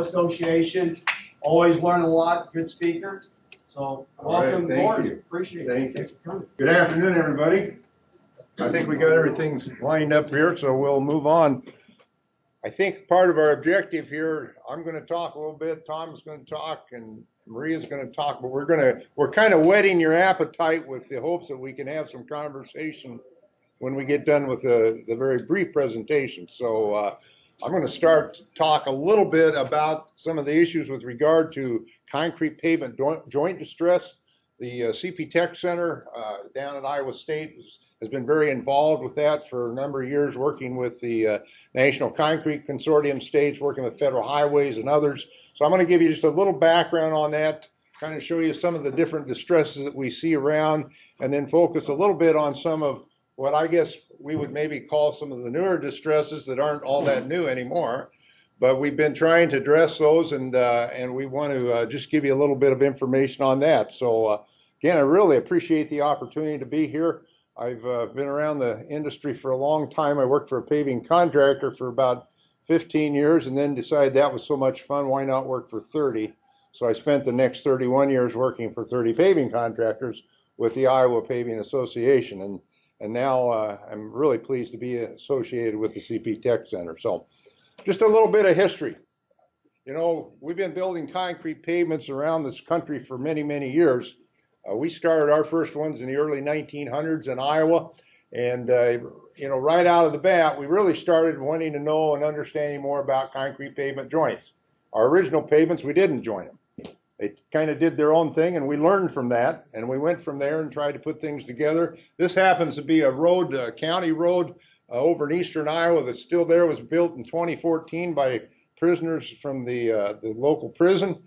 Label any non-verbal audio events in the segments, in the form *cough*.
Association. Always learn a lot, good speaker. So All right, welcome, thank you. Appreciate it. Thank you. Thanks for coming. Good afternoon, everybody. I think we got everything lined up here, so we'll move on. I think part of our objective here, I'm gonna talk a little bit, Tom's gonna talk, and Maria's gonna talk, but we're gonna, we're kind of whetting your appetite with the hopes that we can have some conversation when we get done with the, the very brief presentation. So, uh, I'm gonna start to talk a little bit about some of the issues with regard to concrete pavement joint, distress. The uh, CP Tech Center uh, down at Iowa State has- has been very involved with that for a number of years, working with the uh, National Concrete Consortium states, working with federal highways and others. So I'm going to give you just a little background on that, kind of show you some of the different distresses that we see around, and then focus a little bit on some of what I guess we would maybe call some of the newer distresses that aren't all that new anymore. But we've been trying to address those, and uh, and we want to uh, just give you a little bit of information on that. So uh, again, I really appreciate the opportunity to be here. I've uh, been around the industry for a long time. I worked for a paving contractor for about 15 years, and then decided that was so much fun. Why not work for 30? So I spent the next 31 years working for 30 paving contractors with the Iowa Paving Association, and and now uh, I'm really pleased to be associated with the CP Tech Center. So just a little bit of history. You know, we've been building concrete pavements around this country for many, many years. Uh, we started our first ones in the early 1900s in Iowa. And, uh, you know, right out of the bat, we really started wanting to know and understanding more about concrete pavement joints. Our original pavements, we didn't join them. They kind of did their own thing, and we learned from that. And we went from there and tried to put things together. This happens to be a road, a county road uh, over in eastern Iowa that's still there. Was built in 2014 by prisoners from the uh, the local prison,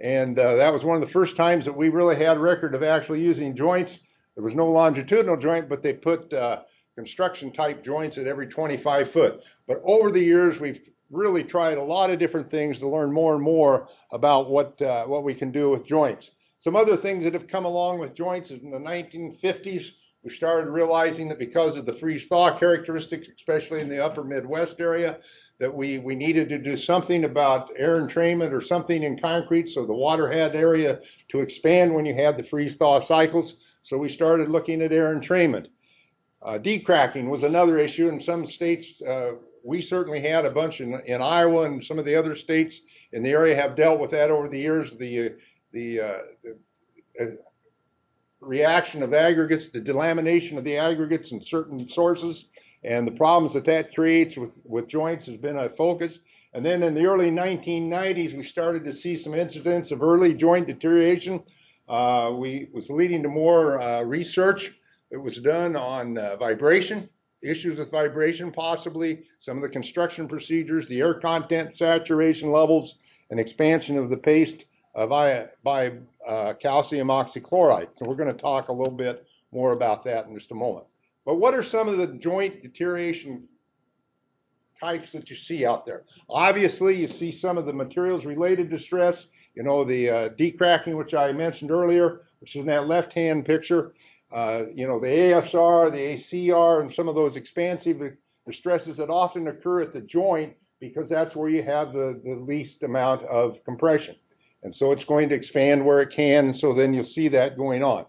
and uh, that was one of the first times that we really had record of actually using joints. There was no longitudinal joint, but they put uh, construction type joints at every 25 foot. But over the years, we've really tried a lot of different things to learn more and more about what uh, what we can do with joints. Some other things that have come along with joints is in the 1950s, we started realizing that because of the freeze thaw characteristics, especially in the upper Midwest area, that we, we needed to do something about air entrainment or something in concrete so the water had area to expand when you had the freeze thaw cycles. So we started looking at air entrainment. Uh, D-cracking was another issue in some states. Uh, we certainly had a bunch in, in Iowa and some of the other states in the area have dealt with that over the years. The, the, uh, the uh, reaction of aggregates, the delamination of the aggregates in certain sources, and the problems that that creates with, with joints has been a focus. And then in the early 1990s, we started to see some incidents of early joint deterioration. Uh, we was leading to more uh, research that was done on uh, vibration, issues with vibration, possibly some of the construction procedures, the air content saturation levels, and expansion of the paste uh, by, by uh, calcium oxychloride. So we're going to talk a little bit more about that in just a moment. But what are some of the joint deterioration types that you see out there? Obviously, you see some of the materials related to stress, you know, the uh, D-cracking, which I mentioned earlier, which is in that left-hand picture. Uh, you know, the ASR, the ACR, and some of those expansive the stresses that often occur at the joint because that's where you have the, the least amount of compression. And so it's going to expand where it can, so then you'll see that going on.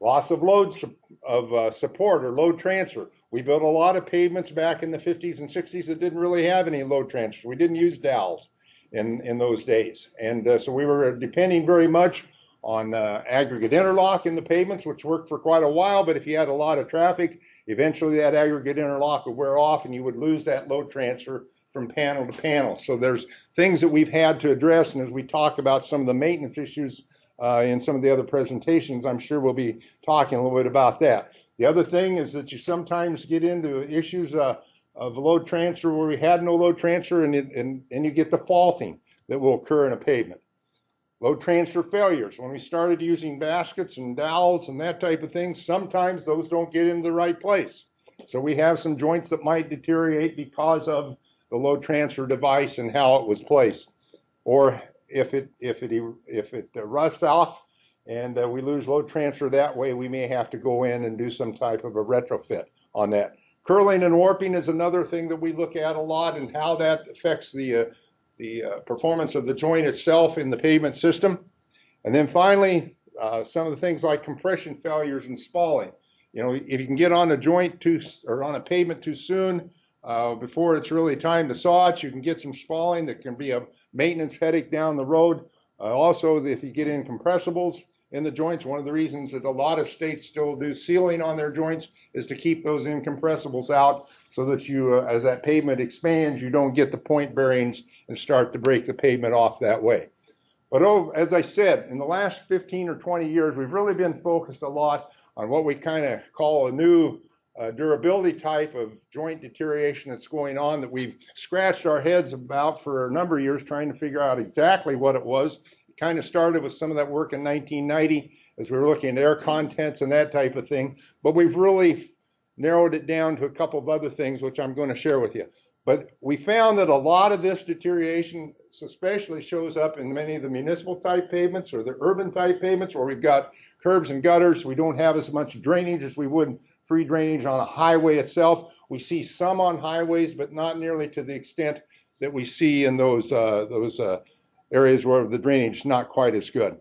Loss of load su- of uh, support or load transfer. We built a lot of pavements back in the 50s and 60s that didn't really have any load transfer. We didn't use dowels in, in those days. And uh, so we were depending very much on uh, aggregate interlock in the pavements, which worked for quite a while. But if you had a lot of traffic, eventually that aggregate interlock would wear off and you would lose that load transfer from panel to panel. So there's things that we've had to address. And as we talk about some of the maintenance issues uh, in some of the other presentations, I'm sure we'll be talking a little bit about that. The other thing is that you sometimes get into issues uh, of load transfer where we had no load transfer and, it, and, and you get the faulting that will occur in a pavement. Load transfer failures. When we started using baskets and dowels and that type of thing, sometimes those don't get into the right place. So we have some joints that might deteriorate because of the load transfer device and how it was placed. Or if it if it if it rusts off and uh, we lose load transfer that way, we may have to go in and do some type of a retrofit on that. Curling and warping is another thing that we look at a lot and how that affects the uh, the uh, performance of the joint itself in the pavement system. And then finally, uh, some of the things like compression failures and spalling. You know, if you can get on a joint too, or on a pavement too soon, uh, before it's really time to saw it, you can get some spalling that can be a maintenance headache down the road. Uh, also, if you get in compressibles in the joints, one of the reasons that a lot of states still do sealing on their joints is to keep those incompressibles out so that you, uh, as that pavement expands, you don't get the point bearings and start to break the pavement off that way. But oh, as I said, in the last 15 or 20 years, we've really been focused a lot on what we kind of call a new uh, durability type of joint deterioration that's going on that we've scratched our heads about for a number of years trying to figure out exactly what it was. It kind of started with some of that work in 1990 as we were looking at air contents and that type of thing. But we've really narrowed it down to a couple of other things, which I'm going to share with you. But we found that a lot of this deterioration especially shows up in many of the municipal type pavements or the urban type pavements where we've got curbs and gutters. We don't have as much drainage as we would free drainage on a highway itself. We see some on highways, but not nearly to the extent that we see in those, uh, those, uh, areas where the drainage is not quite as good.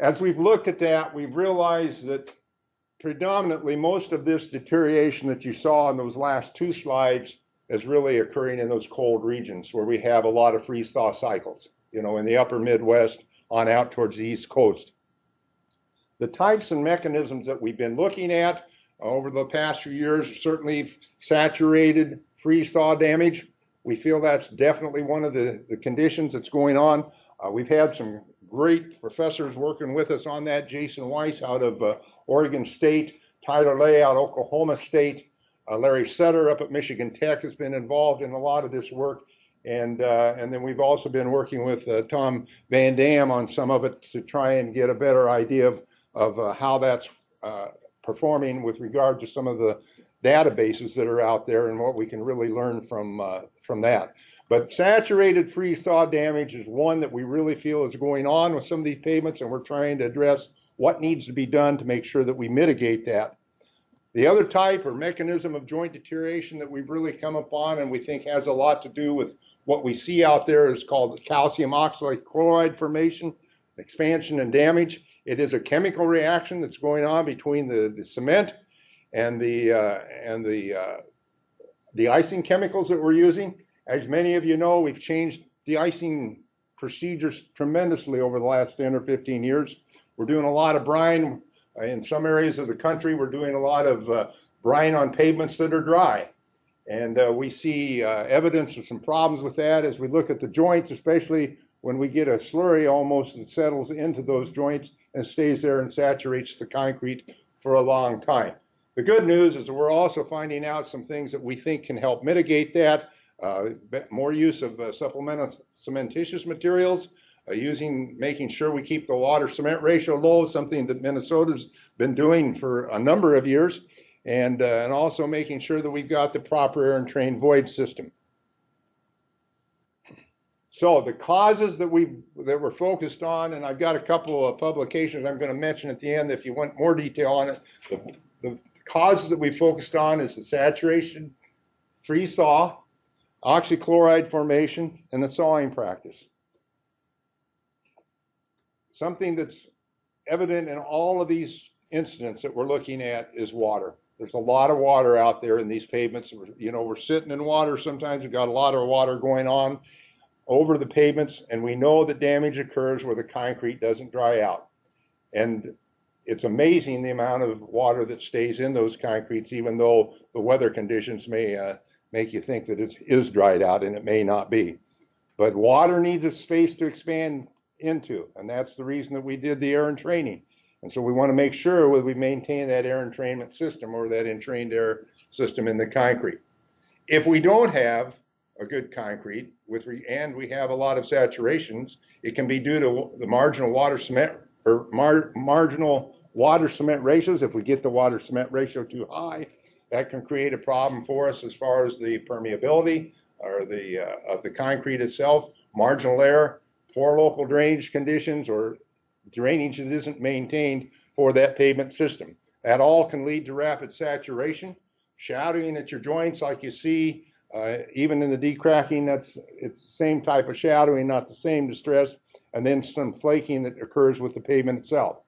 As we've looked at that, we've realized that predominantly most of this deterioration that you saw in those last two slides is really occurring in those cold regions where we have a lot of freeze thaw cycles, you know, in the upper Midwest on out towards the East Coast. The types and mechanisms that we've been looking at over the past few years, certainly saturated freeze thaw damage. We feel that's definitely one of the, the conditions that's going on. Uh, we've had some great professors working with us on that. Jason Weiss out of uh, Oregon State, Tyler Ley out Oklahoma State, uh, Larry Sutter up at Michigan Tech has been involved in a lot of this work. And, uh, and then we've also been working with uh, Tom Van Dam on some of it to try and get a better idea of, of uh, how that's uh, performing with regard to some of the databases that are out there and what we can really learn from, uh, from that. But saturated freeze thaw damage is one that we really feel is going on with some of these pavements, and we're trying to address what needs to be done to make sure that we mitigate that. The other type or mechanism of joint deterioration that we've really come upon and we think has a lot to do with what we see out there is called calcium oxychloride formation, expansion and damage. It is a chemical reaction that's going on between the, the cement and the uh, and the uh, de-icing chemicals that we're using. As many of you know, we've changed the icing procedures tremendously over the last 10 or 15 years. We're doing a lot of brine uh, in some areas of the country. We're doing a lot of uh, brine on pavements that are dry. And uh, we see uh, evidence of some problems with that as we look at the joints, especially when we get a slurry almost that settles into those joints and stays there and saturates the concrete for a long time. The good news is we're also finding out some things that we think can help mitigate that. Uh, more use of uh, supplemental cementitious materials, using, making sure we keep the water cement ratio low, something that Minnesota's been doing for a number of years. And, uh, and also making sure that we've got the proper air and train void system. So the causes that we, that we're focused on, and I've got a couple of publications I'm gonna mention at the end if you want more detail on it. The, the causes that we focused on is the saturation, freeze thaw, oxychloride formation, and the sawing practice. Something that's evident in all of these incidents that we're looking at is water. There's a lot of water out there in these pavements. You know, we're sitting in water sometimes. We've got a lot of water going on over the pavements, and we know that damage occurs where the concrete doesn't dry out. And it's amazing the amount of water that stays in those concretes, even though the weather conditions may uh, make you think that it is dried out, and it may not be. But water needs a space to expand into, and that's the reason that we did the air entraining. And so we want to make sure that we maintain that air entrainment system or that entrained air system in the concrete. If we don't have a good concrete with, re- and we have a lot of saturations, it can be due to the marginal water cement or mar- marginal water cement ratios. If we get the water cement ratio too high, that can create a problem for us as far as the permeability or the, uh, of the concrete itself, marginal air, poor local drainage conditions or drainage that isn't maintained for that pavement system. That all can lead to rapid saturation, shouting at your joints like you see Uh, even in the D-cracking, that's, it's the same type of shadowing, not the same distress, and then some flaking that occurs with the pavement itself.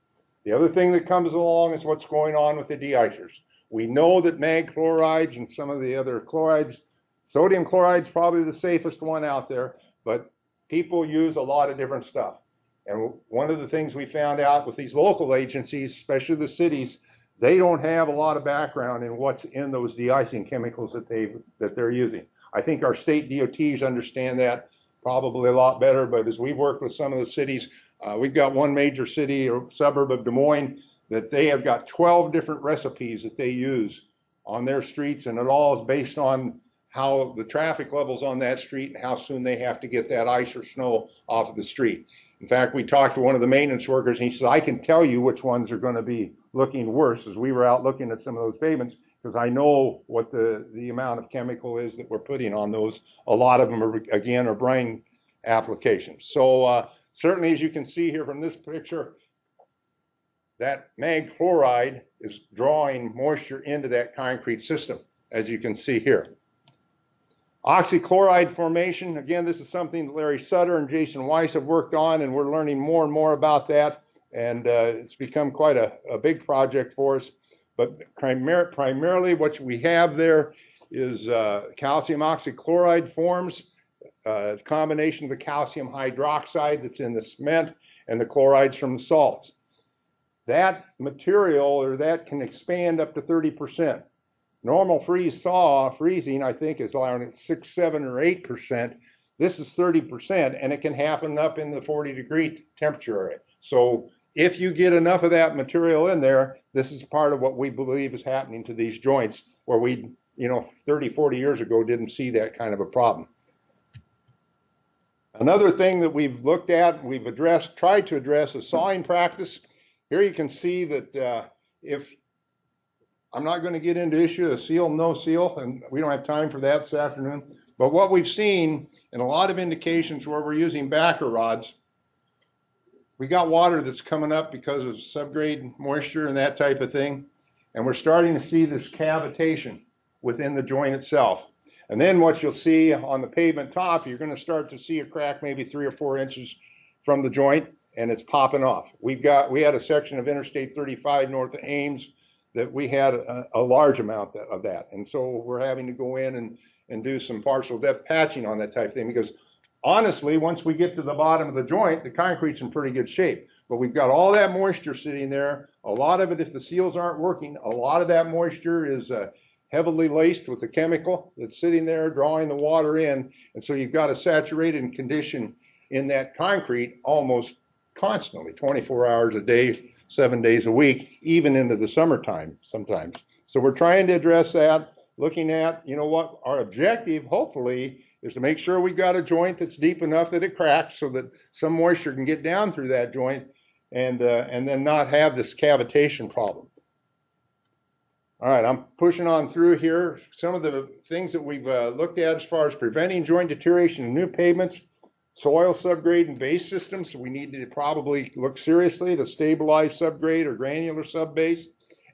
The other thing that comes along is what's going on with the deicers. We know that mag chlorides and some of the other chlorides, sodium chloride's probably the safest one out there, but people use a lot of different stuff. And one of the things we found out with these local agencies, especially the cities, they don't have a lot of background in what's in those de-icing chemicals that they, that they're using. I think our state DOTs understand that probably a lot better, but as we've worked with some of the cities, uh, we've got one major city or suburb of Des Moines that they have got 12 different recipes that they use on their streets, and it all is based on how the traffic levels on that street and how soon they have to get that ice or snow off of the street. In fact, we talked to one of the maintenance workers, and he said, I can tell you which ones are gonna be looking worse, as we were out looking at some of those pavements, because I know what the, the amount of chemical is that we're putting on those. A lot of them are, again, are brine applications. So, uh, certainly, as you can see here from this picture, that mag chloride is drawing moisture into that concrete system, as you can see here. Oxychloride formation, again, this is something that Larry Sutter and Jason Weiss have worked on, and we're learning more and more about that. And uh, it's become quite a, a big project for us. But primar- primarily, what we have there is uh, calcium oxychloride forms, uh, combination of the calcium hydroxide that's in the cement and the chlorides from the salts. That material or that can expand up to 30%. Normal freeze thaw freezing, I think, is around six, seven, or eight percent. This is 30%, and it can happen up in the 40 degree temperature area. So if you get enough of that material in there, this is part of what we believe is happening to these joints where we, you know, 30, 40 years ago didn't see that kind of a problem. Another thing that we've looked at, we've addressed, tried to address is sawing practice. Here you can see that uh, if I'm not going to get into issue of seal, no seal, and we don't have time for that this afternoon. But what we've seen in a lot of indications where we're using backer rods, we got water that's coming up because of subgrade moisture and that type of thing. And we're starting to see this cavitation within the joint itself. And then what you'll see on the pavement top, you're going to start to see a crack maybe three or four inches from the joint and it's popping off. We've got, we had a section of Interstate 35 north of Ames that we had a, a large amount of that. And so we're having to go in and, and do some partial depth patching on that type of thing because honestly, once we get to the bottom of the joint, the concrete's in pretty good shape. But we've got all that moisture sitting there. A lot of it, if the seals aren't working, a lot of that moisture is uh, heavily laced with the chemical that's sitting there drawing the water in. And so you've got a saturated condition in that concrete almost constantly, 24 hours a day, seven days a week, even into the summertime sometimes. So we're trying to address that, looking at, you know what, our objective, hopefully, is to make sure we've got a joint that's deep enough that it cracks so that some moisture can get down through that joint and, uh, and then not have this cavitation problem. All right, I'm pushing on through here. Some of the things that we've uh, looked at as far as preventing joint deterioration in new pavements, soil subgrade and base systems. So we need to probably look seriously to stabilize subgrade or granular subbase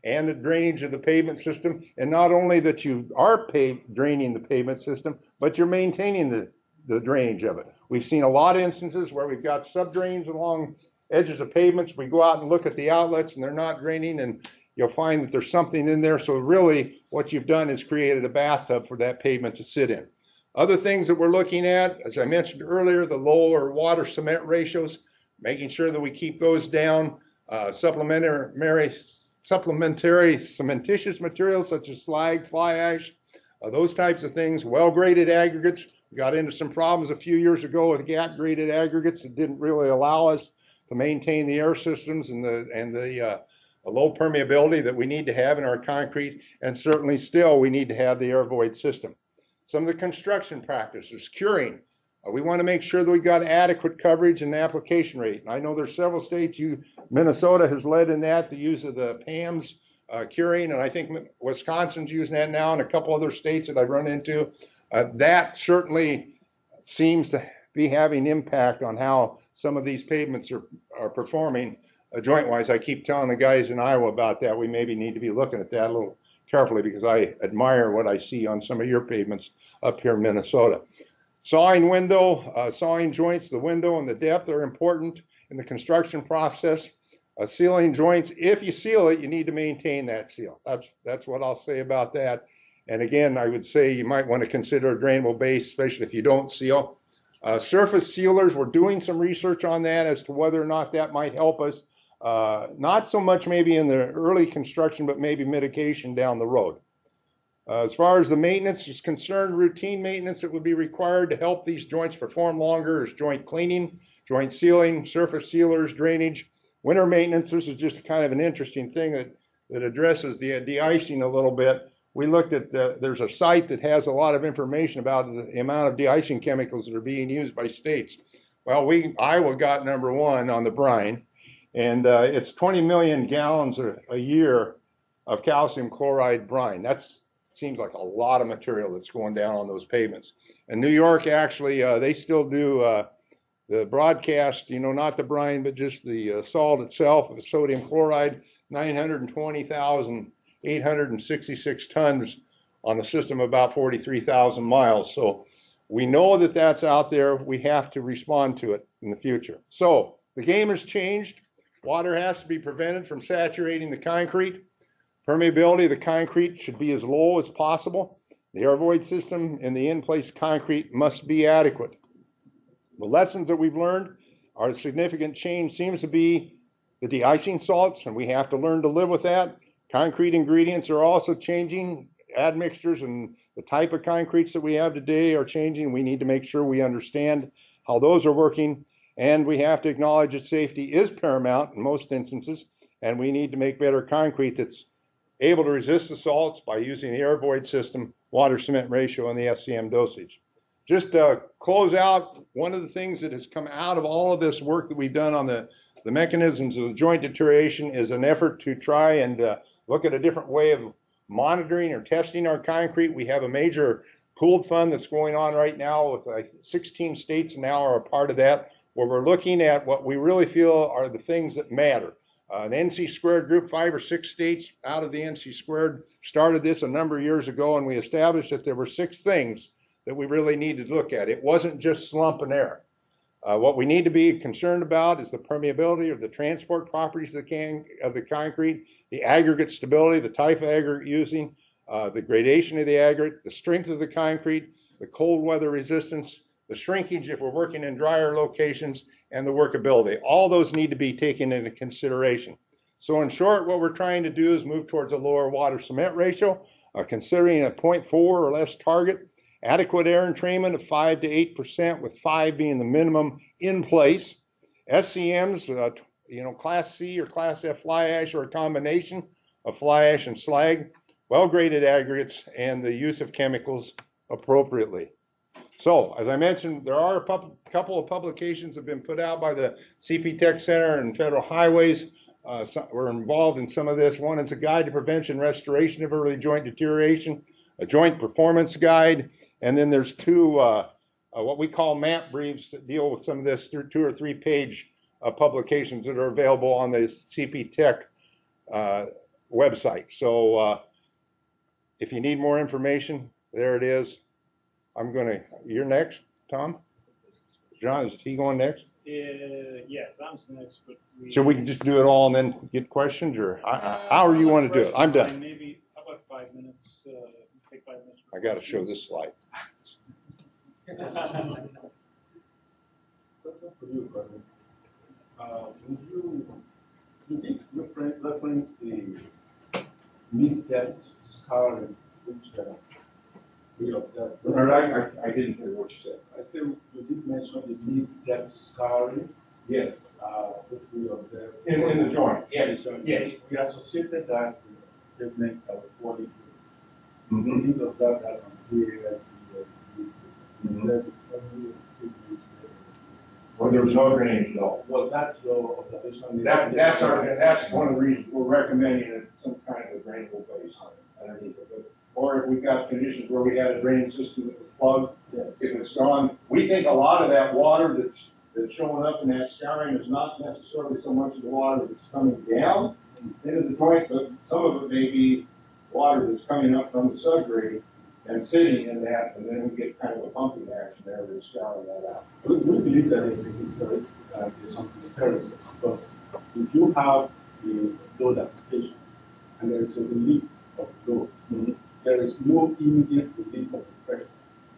and the drainage of the pavement system. And not only that you are draining the pavement system, but you're maintaining the, the drainage of it. We've seen a lot of instances where we've got subdrains along edges of pavements. We go out and look at the outlets and they're not draining and you'll find that there's something in there. So really what you've done is created a bathtub for that pavement to sit in. Other things that we're looking at, as I mentioned earlier, the lower water cement ratios, making sure that we keep those down. Uh, supplementary, supplementary cementitious materials such as slag, fly ash, uh, those types of things. Well-graded aggregates. We got into some problems a few years ago with gap-graded aggregates that didn't really allow us to maintain the air systems and the and the uh, low permeability that we need to have in our concrete. And certainly still, we need to have the air void system. Some of the construction practices, curing. Uh, we want to make sure that we've got adequate coverage and application rate. I know there's several states, you, Minnesota has led in that, the use of the PAMS uh, curing, and I think Wisconsin's using that now, and a couple other states that I've run into. Uh, that certainly seems to be having impact on how some of these pavements are, are performing uh, joint wise. I keep telling the guys in Iowa about that. We maybe need to be looking at that a little carefully because I admire what I see on some of your pavements up here in Minnesota. Sawing window, uh, sawing joints, the window and the depth are important in the construction process. Uh, sealing joints, if you seal it, you need to maintain that seal. That's, that's what I'll say about that. And again, I would say you might want to consider a drainable base, especially if you don't seal. Uh, surface sealers, we're doing some research on that as to whether or not that might help us. Uh, not so much maybe in the early construction, but maybe mitigation down the road. Uh, as far as the maintenance is concerned, routine maintenance that would be required to help these joints perform longer is joint cleaning, joint sealing, surface sealers, drainage. Winter maintenance, this is just kind of an interesting thing that, that addresses the de-icing a little bit. We looked at, the, there's a site that has a lot of information about the amount of de-icing chemicals that are being used by states. Well, we, Iowa got number one on the brine, and uh, it's 20 million gallons a, a year of calcium chloride brine. That seems like a lot of material that's going down on those pavements. And New York actually, uh, they still do uh, the broadcast, you know, not the brine, but just the uh, salt itself, the sodium chloride, 920,866 tons on a system of about 43,000 miles. So we know that that's out there. We have to respond to it in the future. So the game has changed. Water has to be prevented from saturating the concrete. Permeability of the concrete should be as low as possible. The air void system and the in-place concrete must be adequate. The lessons that we've learned are a significant change seems to be the de-icing salts, and we have to learn to live with that. Concrete ingredients are also changing. Admixtures and the type of concretes that we have today are changing. We need to make sure we understand how those are working. And we have to acknowledge that safety is paramount in most instances, and we need to make better concrete that's able to resist the salts by using the air void system, water cement ratio, and the SCM dosage. Just to close out, one of the things that has come out of all of this work that we've done on the, the mechanisms of the joint deterioration is an effort to try and uh, look at a different way of monitoring or testing our concrete. We have a major pooled fund that's going on right now with like 16 states now are a part of that, where we're looking at what we really feel are the things that matter. Uh, an NC squared group, five or six states out of the NC squared started this a number of years ago, and we established that there were six things that we really needed to look at. It wasn't just slump and air. Uh, what we need to be concerned about is the permeability or the transport properties of the, can, of the concrete, the aggregate stability, the type of aggregate using, uh, the gradation of the aggregate, the strength of the concrete, the cold weather resistance, the shrinkage if we're working in drier locations, and the workability. All those need to be taken into consideration. So in short, what we're trying to do is move towards a lower water cement ratio, uh, considering a 0.4 or less target, adequate air entrainment of 5 to 8%, with 5 being the minimum in place. SCMs, uh, you know, Class C or Class F fly ash or a combination of fly ash and slag, well-graded aggregates, and the use of chemicals appropriately. So, as I mentioned, there are a pub- couple of publications that have been put out by the CP Tech Center and Federal Highways. Uh, so- we're involved in some of this. One is a guide to prevention restoration of early joint deterioration, a joint performance guide, and then there's two uh, uh, what we call map briefs that deal with some of this through two or three page uh, publications that are available on the CP Tech uh, website. So, uh, if you need more information, there it is. I'm gonna, you're next, Tom? John, is he going next? Uh, yeah, Tom's next, but we. So we can just do it all and then get questions, or I- I- however you wanna do it? I'm done. Maybe, how about five minutes, uh, take five minutes. I gotta show this slide. Question for you, Brendan. Uh, would you, you did refer- reference the mid-depth scarring, which, uh, we observed. I didn't hear what you said. I said, you did mention the deep depth scarring, Yes, uh, which we observed. in, in the joint, Yeah, yes, the joint. yes. We associated that with pavement that was falling through. Mhm. We did observe that on here. Was Well, there was no drainage at all. that your observation? That, that's our, that's one of the reasons we're recommending some kind of drainable base underneath it. But- Or if we've got conditions where we had a drainage system that was plugged, if it's gone, we think a lot of that water that's, that's showing up in that scouring is not necessarily so much of the water that's coming down into the joint, but some of it may be water that's coming up from the subgrade and sitting in that, and then we get kind of a pumping action there that's scouring that out. We, we believe that there's a historic, uh, there's some hysteresis, because if you have the load application and there is a relief of load, there is no immediate relief of the pressure.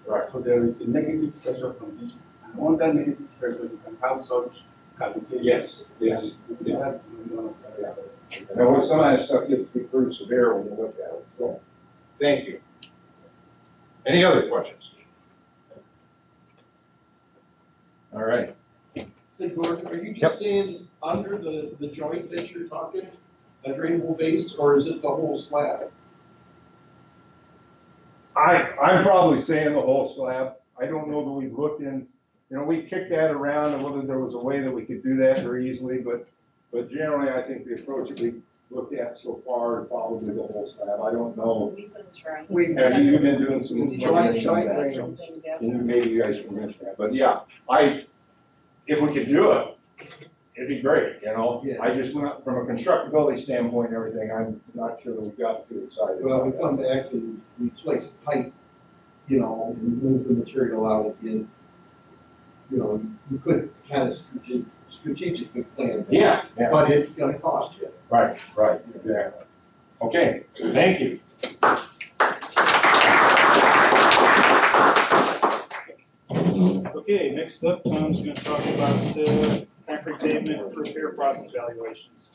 Right. So there is a negative pressure condition, and under negative pressure, you can have such cavitation. Yes, yes, And we yeah. have none of that. And with some of that stuff gets to be pretty severe when you look at it, so, thank you. Any other questions? All right, So Gordon, are you Yep. just saying under the, the joint that you're talking, a drainable base, or is it the whole slab? I, I'm probably saying the whole slab, I don't know that we've looked in, you know, we kicked that around and whether there was a way that we could do that very easily, but, but generally, I think the approach that we looked at so far is probably the whole slab, I don't know. We've been trying. We've you been doing some? Joint- looking joint that? And maybe you guys can mention that, but yeah, I, if we could do it, it'd be great, you know? Yeah. I just, went up- from a constructability standpoint and everything, I'm not sure that we got too excited. Well, we about come that. back and replace the pipe, you know, and move the material out again. You know, you could kind of strate- strategically plan. that, Yeah, yeah, But it's gonna cost you. right, right, exactly. Okay, thank you. Okay, next up, Tom's gonna talk about, uh, concrete pavement repair project evaluations.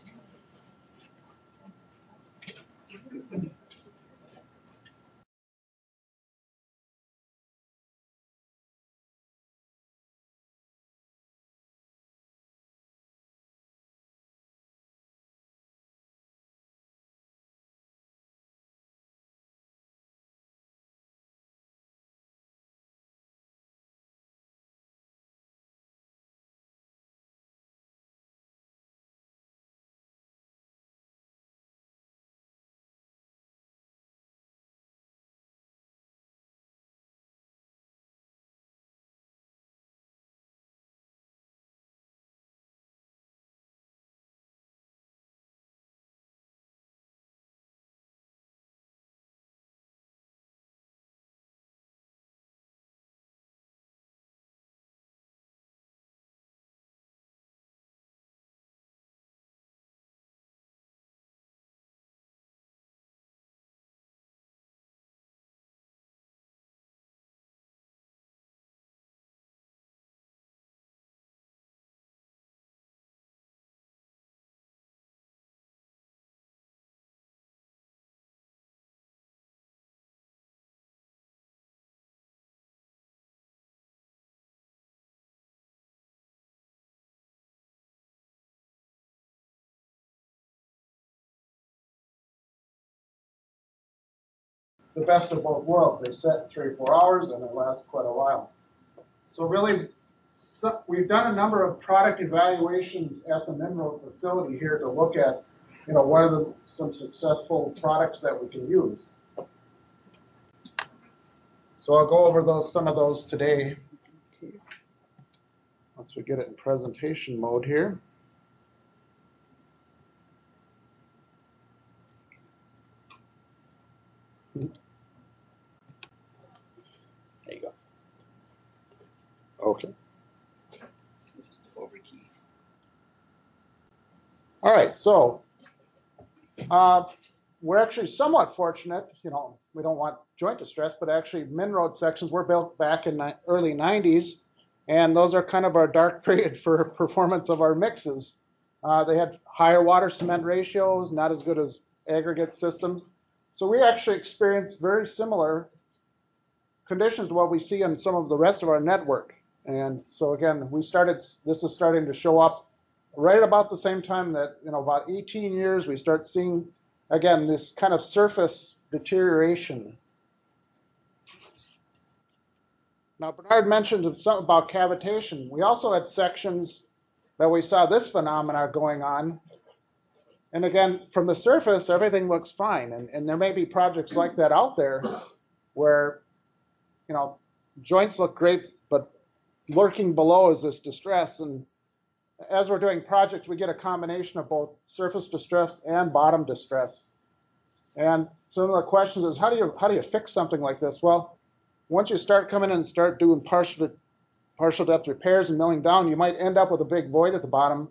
The best of both worlds. They set in three or four hours and they last quite a while. So really, so, we've done a number of product evaluations at the MnROAD facility here to look at, you know, what are the, some successful products that we can use. So I'll go over those, some of those today. Once we get it in presentation mode here. Okay. All right, so, uh, we're actually somewhat fortunate, you know, we don't want joint distress, but actually MnROAD sections were built back in the early nineties. And those are kind of our dark *laughs* period for performance of our mixes. Uh, they had higher water cement ratios, not as good as aggregate systems. So we actually experienced very similar conditions to what we see in some of the rest of our network. And so again, we started, this is starting to show up right about the same time that, you know, about 18 years, we start seeing, again, this kind of surface deterioration. Now, Bernard mentioned something about cavitation. We also had sections that we saw this phenomena going on. And again, from the surface, everything looks fine. And, and there may be projects like that out there where, you know, joints look great, lurking below is this distress. And as we're doing projects, we get a combination of both surface distress and bottom distress. And some of the questions is, how do you, how do you fix something like this? Well, once you start coming in and start doing partial, partial depth repairs and milling down, you might end up with a big void at the bottom.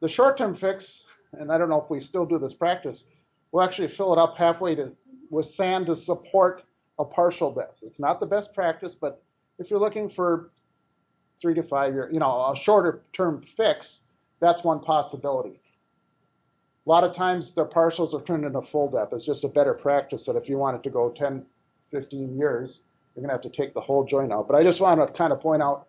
The short-term fix, and I don't know if we still do this practice, we'll actually fill it up halfway to, with sand to support a partial depth. It's not the best practice, but if you're looking for three to five year, you know, a shorter term fix, that's one possibility. A lot of times the partials are turned into full depth. It's just a better practice that if you want it to go 10, 15 years, you're gonna have to take the whole joint out. But I just want to kind of point out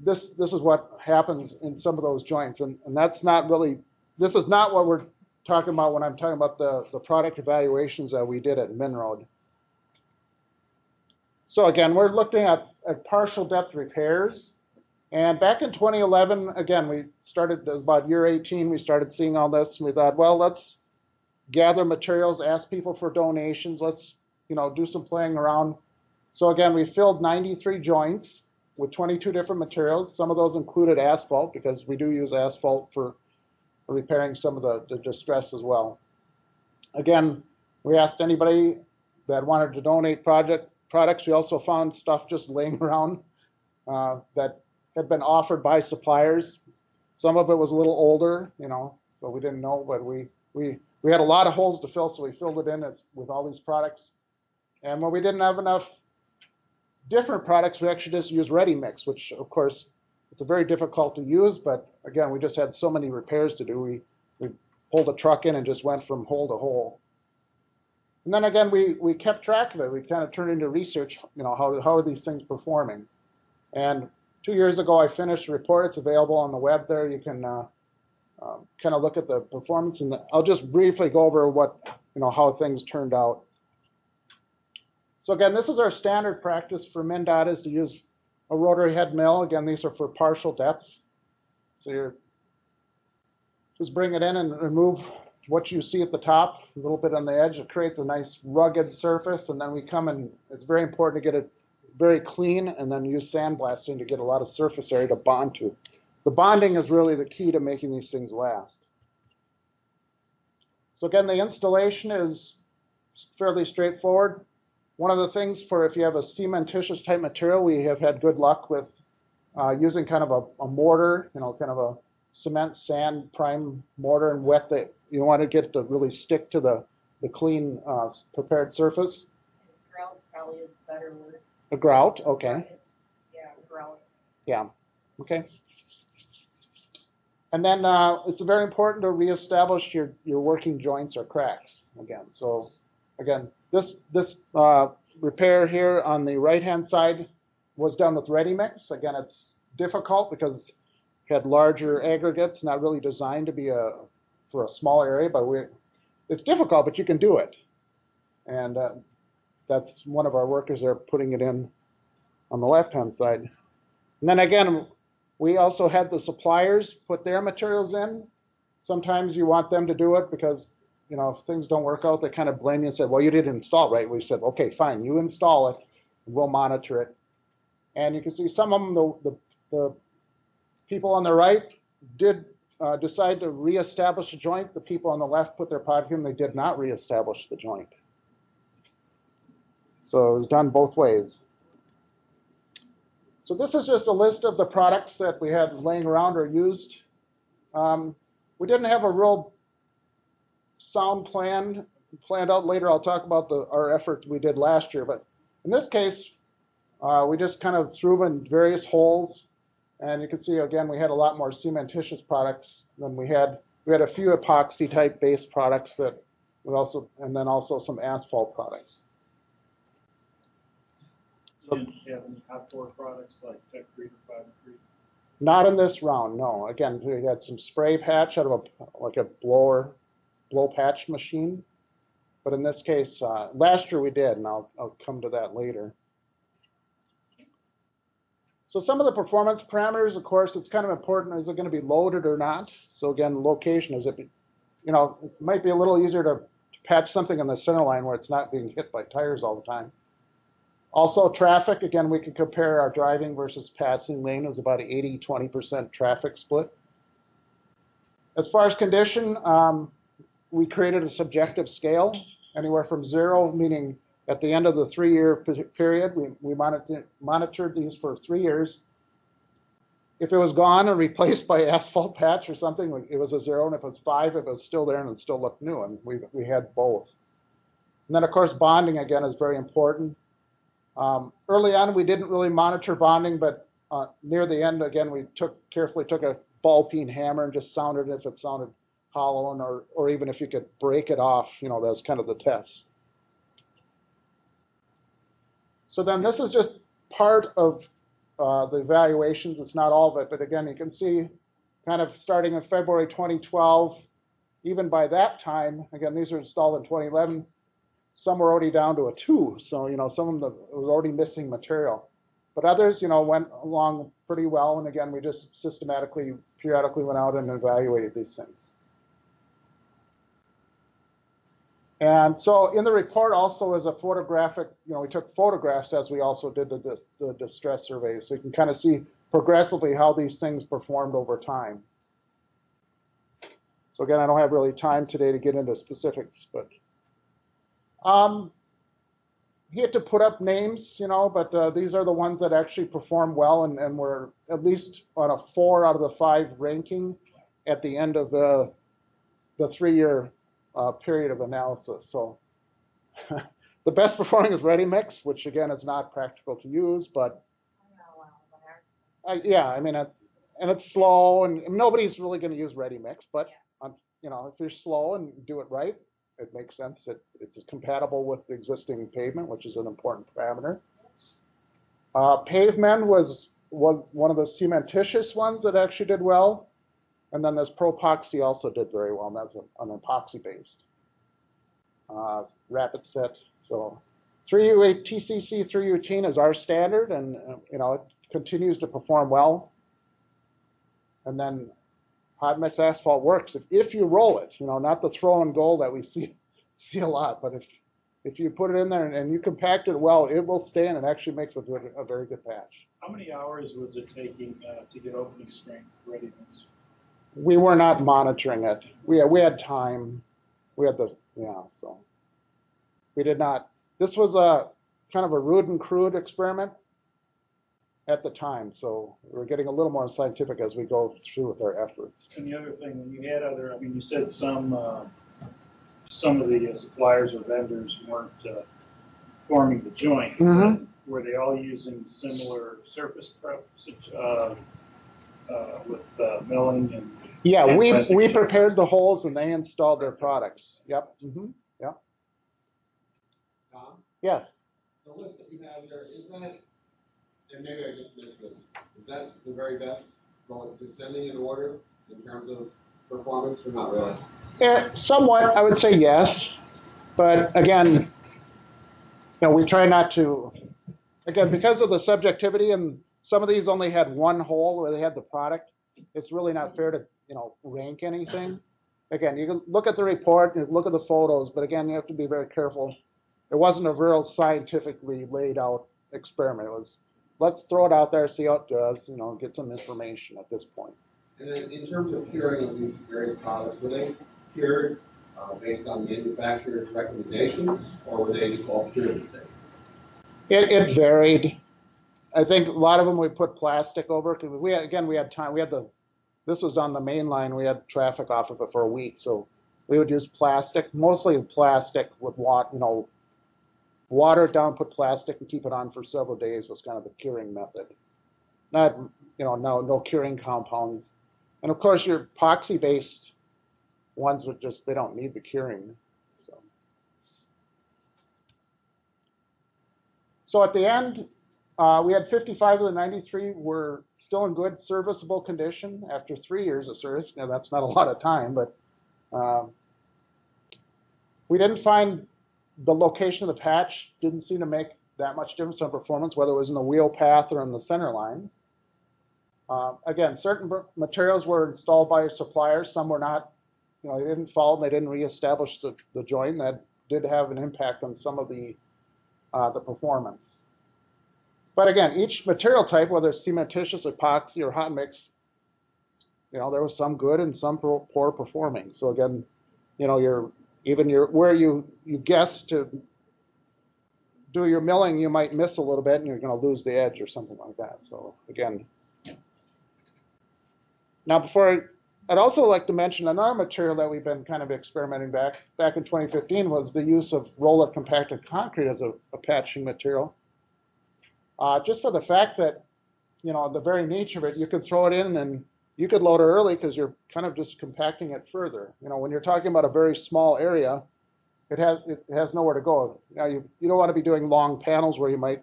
this this is what happens in some of those joints, and, and that's not really this is not what we're talking about when I'm talking about the, the product evaluations that we did at MnROAD. So again, we're looking at partial depth repairs. And back in 2011, again, we started, it was about year 18, we started seeing all this. And we thought, well, let's gather materials, ask people for donations. Let's, you know, do some playing around. So again, we filled 93 joints with 22 different materials. Some of those included asphalt because we do use asphalt for, repairing some of the, the distress as well. Again, we asked anybody that wanted to donate project products. We also found stuff just laying *laughs* around uh, that had been offered by suppliers. Some of it was a little older, you know, so we didn't know, but we we we had a lot of holes to fill, so we filled it in as, with all these products. And when we didn't have enough different products, we actually just used Ready Mix, which of course it's a very difficult to use, but again, we just had so many repairs to do. We we pulled a truck in and just went from hole to hole. And then again, we, we kept track of it. We kind of turned into research, you know, how, how are these things performing? And two years ago, I finished a report. It's available on the web there. You can uh, uh, kind of look at the performance. And I'll just briefly go over what, you know, how things turned out. So again, this is our standard practice for MnDOT is to use a rotary head mill. Again, these are for partial depths. So you're just bring it in and remove what you see at the top, a little bit on the edge. It creates a nice rugged surface, and then we come and it's very important to get it very clean, and then use sandblasting to get a lot of surface area to bond to. The bonding is really the key to making these things last. So again, the installation is fairly straightforward. One of the things for if you have a cementitious type material, we have had good luck with uh, using kind of a, a mortar, you know, kind of a cement, sand, prime mortar and wet the, you want to get to really stick to the, the clean uh, prepared surface. Grout's probably a better word. A grout, okay, It's- Yeah, grout. yeah, okay. And then uh, it's very important to reestablish your, your working joints or cracks again. So again, this, this uh, repair here on the right-hand side was done with Ready Mix. Again, it's difficult because it had larger aggregates, not really designed to be a, for a small area, but we, it's difficult, but you can do it. And uh, that's one of our workers there putting it in on the left-hand side. And then again, we also had the suppliers put their materials in. Sometimes you want them to do it because, you know, if things don't work out, they kind of blame you and say, well, you didn't install right. We said, okay, fine, you install it, we'll monitor it. And you can see some of them, the, the, the people on the right did uh, decide to reestablish a joint. The people on the left put their in, they did not reestablish the joint. So it was done both ways. So this is just a list of the products that we had laying around or used. Um, we didn't have a real sound plan planned out later. I'll talk about the, our effort we did last year, but in this case, uh, we just kind of threw in various holes. And you can see again, we had a lot more cementitious products than we had. We had a few epoxy type based products that we also, and then also some asphalt products. You didn't have any outdoor products like Techcrete or Fibercrete? Not in this round, no. Again, we had some spray patch out of a, like a blower, blow patch machine. But in this case, uh, last year we did, and I'll, I'll come to that later. So some of the performance parameters, of course, it's kind of important. Is it going to be loaded or not? So again, location, is it, you know, it might be a little easier to to patch something in the center line where it's not being hit by tires all the time. Also, traffic, again, we can compare our driving versus passing lane is about 80, 20% traffic split. As far as condition, um, we created a subjective scale, anywhere from zero, meaning at the end of the three-year period, we, we monitored, monitored these for three years. If it was gone and replaced by *laughs* asphalt patch or something, it was a zero, and if it was five, it was still there and it still looked new, and we, we had both. And then, of course, bonding, again, is very important. Um, early on, we didn't really monitor bonding, but uh, near the end, again, we took carefully took a ball peen hammer and just sounded it. if it sounded hollow, and or or even if you could break it off, you know, that's kind of the test. So then, this is just part of uh, the evaluations. It's not all of it, but again, you can see, kind of starting in February 2012. Even by that time, again, these are installed in 2011 some were already down to a two, so you know some of them was already missing material. But others, you know, went along pretty well. And again, we just systematically, periodically went out and evaluated these things. And so in the report also is a photographic, you know, we took photographs as we also did the, the, distress surveys. So you can kind of see progressively how these things performed over time. So again, I don't have really time today to get into specifics, but um, he had to put up names, you know, but uh, these are the ones that actually performed well and, and were at least on a four out of the five ranking at the end of the the three-year uh, period of analysis. So *laughs* the best performing is Ready Mix, which again is not practical to use, but wow, but ours- I, yeah, I mean, it's, and it's slow, and nobody's really going to use Ready Mix, but um, you know, if you're slow and do it right, it makes sense. It, it's compatible with the existing pavement, which is an important parameter. Uh, pavement was was one of the cementitious ones that actually did well, and then this Propoxy also did very well, and that's an, epoxy based. Uh, rapid set, so 3U8 TCC 3U18 is our standard, and uh, you know it continues to perform well. And then hot mix asphalt works if, if you roll it, you know, not the throw and goal that we *laughs* see see a lot, but if if you put it in there and, and you compact it well, it will stand and actually makes a, a very good patch. How many hours was it taking uh, to get opening strength readiness? We were not monitoring it. We had, we had time. We had the yeah, so we did not. This was a kind of a rude and crude experiment at the time, so we're getting a little more scientific as we go through with our efforts. And the other thing, when you had other, I mean, you said some, uh, some of the uh, suppliers or vendors weren't uh, forming the joint. Mhm. Were they all using similar surface prep, uh, uh, with uh, milling and? Yeah, we, we prepared the holes and they installed their products. Yep, hmm yep, Tom, yes. the list that you have there, is that, and maybe I just missed this, is that the very best, well, descending in order in terms of performance or not really? Yeah, somewhat, I would say yes, but again, you know, we try not to, again, because of the subjectivity and some of these only had one hole where they had the product, it's really not fair to, you know, rank anything. Again, you can look at the report, and look at the photos, but again, you have to be very careful. It wasn't a real scientifically laid out experiment. It was, let's throw it out there, see how it does, you know, get some information at this point. And then in terms of curing of these various products, were they cured, uh, based on the manufacturer's recommendations, or were they just all cured the same? It, it varied. I think a lot of them we put plastic over because we had, again we had time. We had the this was on the main line. We had traffic off of it for a week, so we would use plastic, mostly plastic with water. You know, water it down, put plastic, and keep it on for several days was kind of the curing method. Not you know no no curing compounds, and of course your epoxy based ones would just they don't need the curing. So. So at the end, uh, we had 55 of the 93 were still in good serviceable condition after three years of service. Now that's not a lot of time, but um, we didn't find the location of the patch didn't seem to make that much difference on performance, whether it was in the wheel path or in the center line. Uh, again, certain materials were installed by suppliers. Some were not. You know, they didn't follow. and They didn't reestablish the, the joint. That did have an impact on some of the uh, the performance. But again, each material type, whether it's cementitious, epoxy, or hot mix, you know, there was some good and some poor performing. So again, you know, your, even your, where you, you guess to do your milling, you might miss a little bit and you're gonna lose the edge or something like that. So again. Now, before, I- I'd also like to mention another material that we've been kind of experimenting back, back in 2015 was the use of roller compacted concrete as a, a patching material. Uh, just for the fact that, you know, the very nature of it, you could throw it in and you could load it early because you're kind of just compacting it further. You know, when you're talking about a very small area, it has, it has nowhere to go. Now, you, you don't want to be doing long panels where you might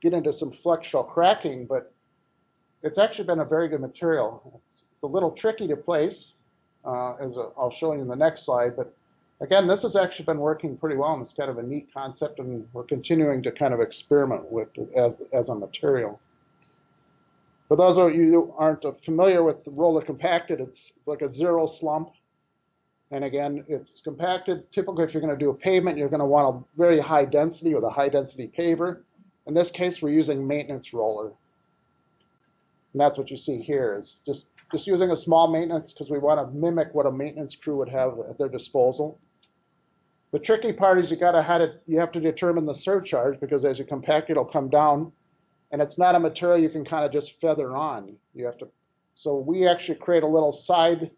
get into some flexural cracking, but it's actually been a very good material. It's, it's a little tricky to place, uh, as i I'll show you in the next slide, but again, this has actually been working pretty well, and it's kind of a neat concept, and we're continuing to kind of experiment with it as, as a material. For those of you who aren't familiar with roller compacted, it's, it's like a zero slump. And again, it's compacted. Typically, if you're going to do a pavement, you're going to want a very high density with a high density paver. In this case, we're using maintenance roller. And that's what you see here is just, just using a small maintenance because we want to mimic what a maintenance crew would have at their disposal. The tricky part is you got to have you have to determine the surcharge because as you compact, it'll come down. And it's not a material you can kind of just feather on. You have to, so we actually create a little side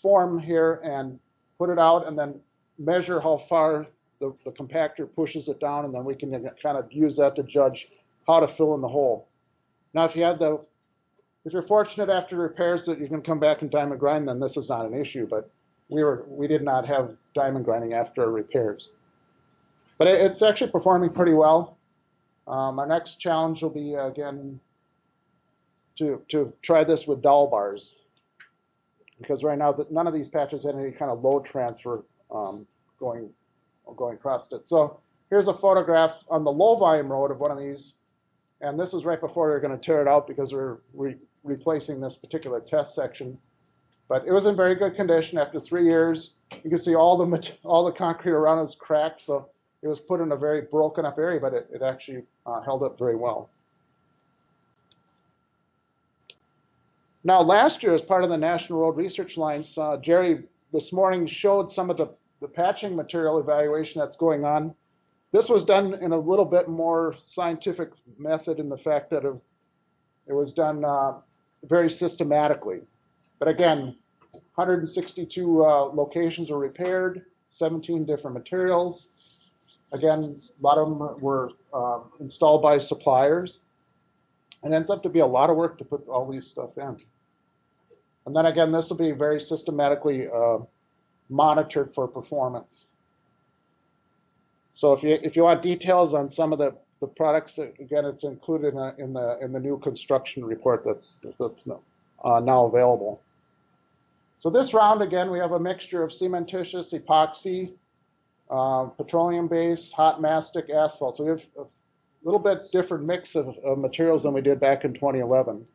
form here and put it out and then measure how far the, the compactor pushes it down and then we can kind of use that to judge how to fill in the hole. Now, if you had the, if you're fortunate after repairs that you can come back and diamond grind, then this is not an issue, but we were, we did not have diamond grinding after repairs. But it, it's actually performing pretty well. Um, our next challenge will be, uh, again, to, to try this with dowel bars. Because right now, none of these patches had any kind of load transfer um, going, going across it. So here's a photograph on the low volume road of one of these. And this is right before we are going to tear it out because we're re replacing this particular test section. But it was in very good condition after three years. You can see all the all the concrete around it's cracked. So it was put in a very broken up area, but it, it actually uh, held up very well. Now, last year, as part of the National Road Research Alliance, uh, Jerry this morning showed some of the, the patching material evaluation that's going on. This was done in a little bit more scientific method in the fact that it, it was done uh, very systematically. But again, 162 uh, locations were repaired, 17 different materials. Again, a lot of them were uh, installed by suppliers. And ends up to be a lot of work to put all these stuff in. And then again, this will be very systematically uh, monitored for performance. So if you if you want details on some of the, the products, again, it's included in, a, in the in the new construction report that's that's uh, now available. So this round again, we have a mixture of cementitious, epoxy, uh, petroleum-based, hot mastic, asphalt. So we have a little bit different mix of, of materials than we did back in 2011.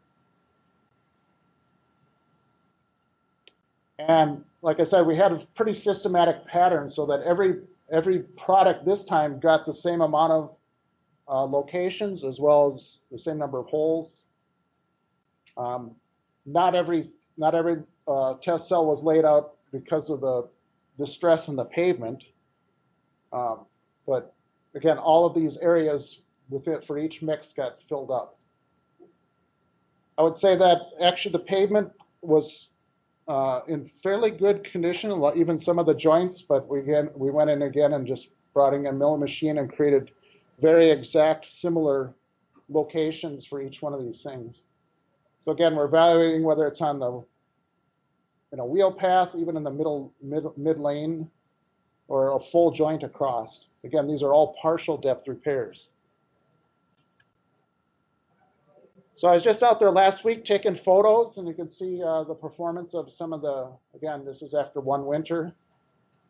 And like I said, we had a pretty systematic pattern so that every every product this time got the same amount of uh, locations as well as the same number of holes. Um, not every not every uh, test cell was laid out because of the distress in the pavement, um, but again, all of these areas with it for each mix got filled up. I would say that actually the pavement was uh, in fairly good condition, even some of the joints, but we again we went in again and just brought in a mill machine and created very exact similar locations for each one of these things. So again, we're evaluating whether it's on the in a wheel path, even in the middle mid, mid lane, or a full joint across. Again, these are all partial depth repairs. So I was just out there last week taking photos, and you can see uh, the performance of some of the, again, this is after one winter.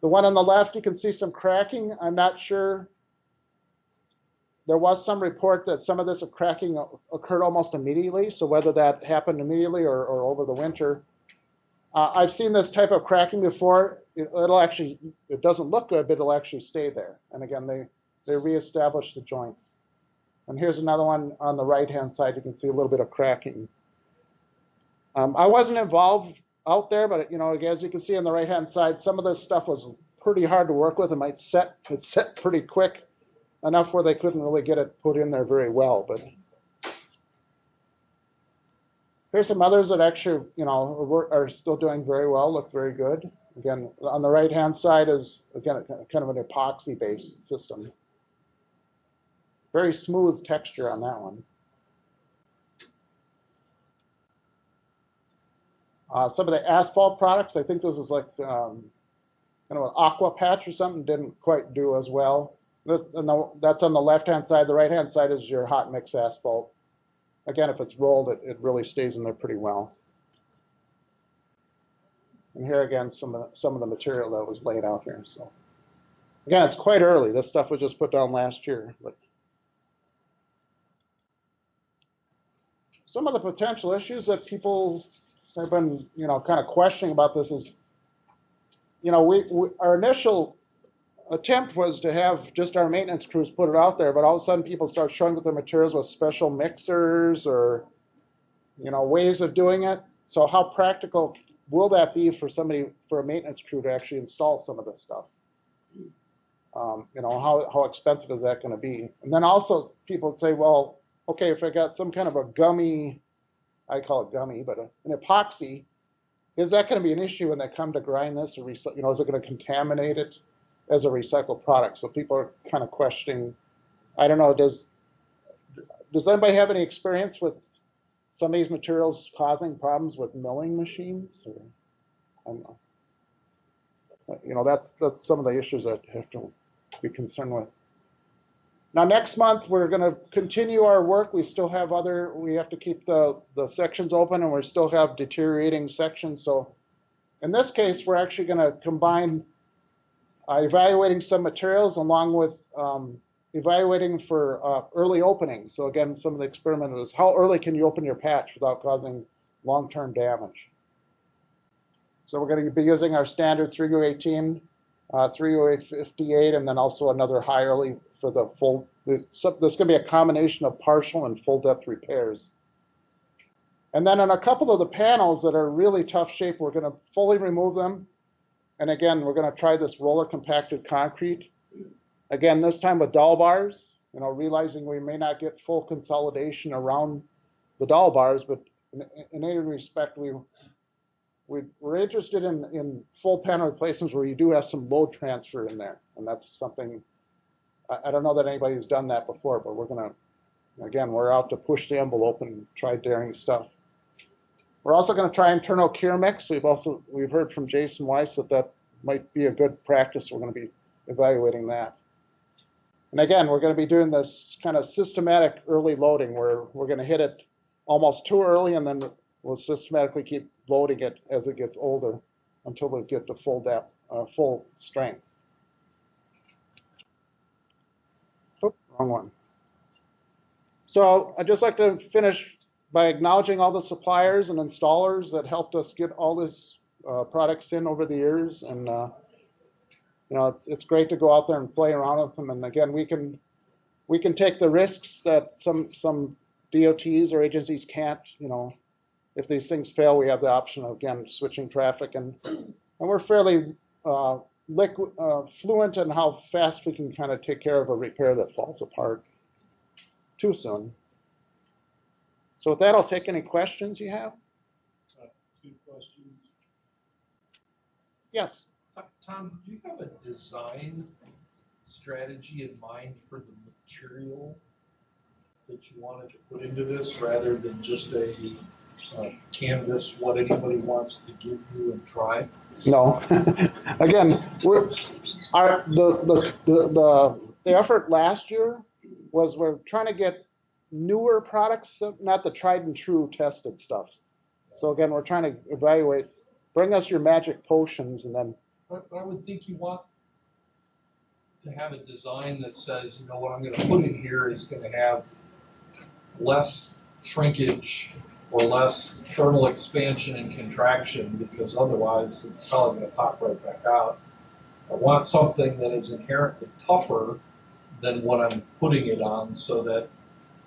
The one on the left, you can see some cracking. I'm not sure. There was some report that some of this cracking occurred almost immediately, so whether that happened immediately or, or over the winter. Uh, I've seen this type of cracking before. It, will actually, it doesn't look good, but it'll actually stay there. And again, they, they reestablish the joints. And here's another one on the right-hand side. You can see a little bit of cracking. Um, I wasn't involved out there, but you know, as you can see on the right-hand side, some of this stuff was pretty hard to work with. It might set, it set pretty quick, enough where they couldn't really get it put in there very well, but. Here's some others that actually, you know, were- are still doing very well, look very good. Again, on the right-hand side is, again, kind of an epoxy-based system. Very smooth texture on that one. Uh, some of the asphalt products, I think this is like um, kind of an aqua patch or something, didn't quite do as well. This, and the, that's on the left-hand side. The right-hand side is your hot mix asphalt. Again, if it's rolled, it, it really stays in there pretty well. And here again, some of the, some of the material that was laid out here. So again, it's quite early. This stuff was just put down last year, but some of the potential issues that people have been, you know, kind of questioning about this is, you know, we, we our initial attempt was to have just our maintenance crews put it out there, but all of a sudden people start showing up their materials with special mixers or, you know, ways of doing it. So how practical will that be for somebody, for a maintenance crew to actually install some of this stuff? Um, you know, how, how expensive is that gonna be? And then also people say, well, okay, if I got some kind of a gummy, I call it gummy, but a- an epoxy, is that gonna be an issue when they come to grind this or, you know, is it gonna contaminate it as a recycled product? So people are kind of questioning, I don't know, does, does anybody have any experience with some of these materials causing problems with milling machines? Or, I don't know. You know, that's, that's some of the issues that have to be concerned with. Now, next month, we're gonna continue our work. We still have other, we have to keep the, the sections open and we still have deteriorating sections. So in this case, we're actually gonna combine uh, evaluating some materials along with um, evaluating for uh, early opening. So again, some of the experiment is how early can you open your patch without causing long-term damage? So we're going to be using our standard 3U18, uh, 3U58, and then also another high early for the full. There's, there's going to be a combination of partial and full depth repairs. And then on a couple of the panels that are really tough shape, we're going to fully remove them. And again, we're going to try this roller compacted concrete. Again, this time with dowel bars, you know, realizing we may not get full consolidation around the dowel bars, but in, in any respect, we, we, we're interested in, in full panel replacements where you do have some load transfer in there. And that's something, I, I don't know that anybody's done that before, but we're gonna, again, we're out to push the envelope and try daring stuff. We're also gonna try internal cure mix. We've also, we've heard from Jason Weiss that that might be a good practice. We're gonna be evaluating that. And again, we're gonna be doing this kind of systematic early loading where we're gonna hit it almost too early and then we'll systematically keep loading it as it gets older until we get to full depth, uh, full strength. Oop, wrong one. So I'd just like to finish by acknowledging all the suppliers and installers that helped us get all this uh, products in over the years. And, uh, you know, it's, it's great to go out there and play around with them. And again, we can, we can take the risks that some, some DOTs or agencies can't, you know, if these things fail, we have the option of, again, switching traffic and, and we're fairly, uh, liquid, uh, fluent in how fast we can kind of take care of a repair that falls apart too soon. So with that, I'll take any questions you have. Uh, Two questions. Yes. Tom, do you have a design strategy in mind for the material that you wanted to put into this rather than just a uh, canvas, what anybody wants to give you and try? No. *laughs* Again, we're, our, the, the, the, the, the effort last year was we're trying to get newer products, not the tried and true tested stuff. So again, we're trying to evaluate, bring us your magic potions and then, But, I would think you want to have a design that says, you know, what I'm gonna put in here is gonna have less shrinkage or less thermal expansion and contraction, because otherwise it's probably gonna pop right back out. I want something that is inherently tougher than what I'm putting it on, so that,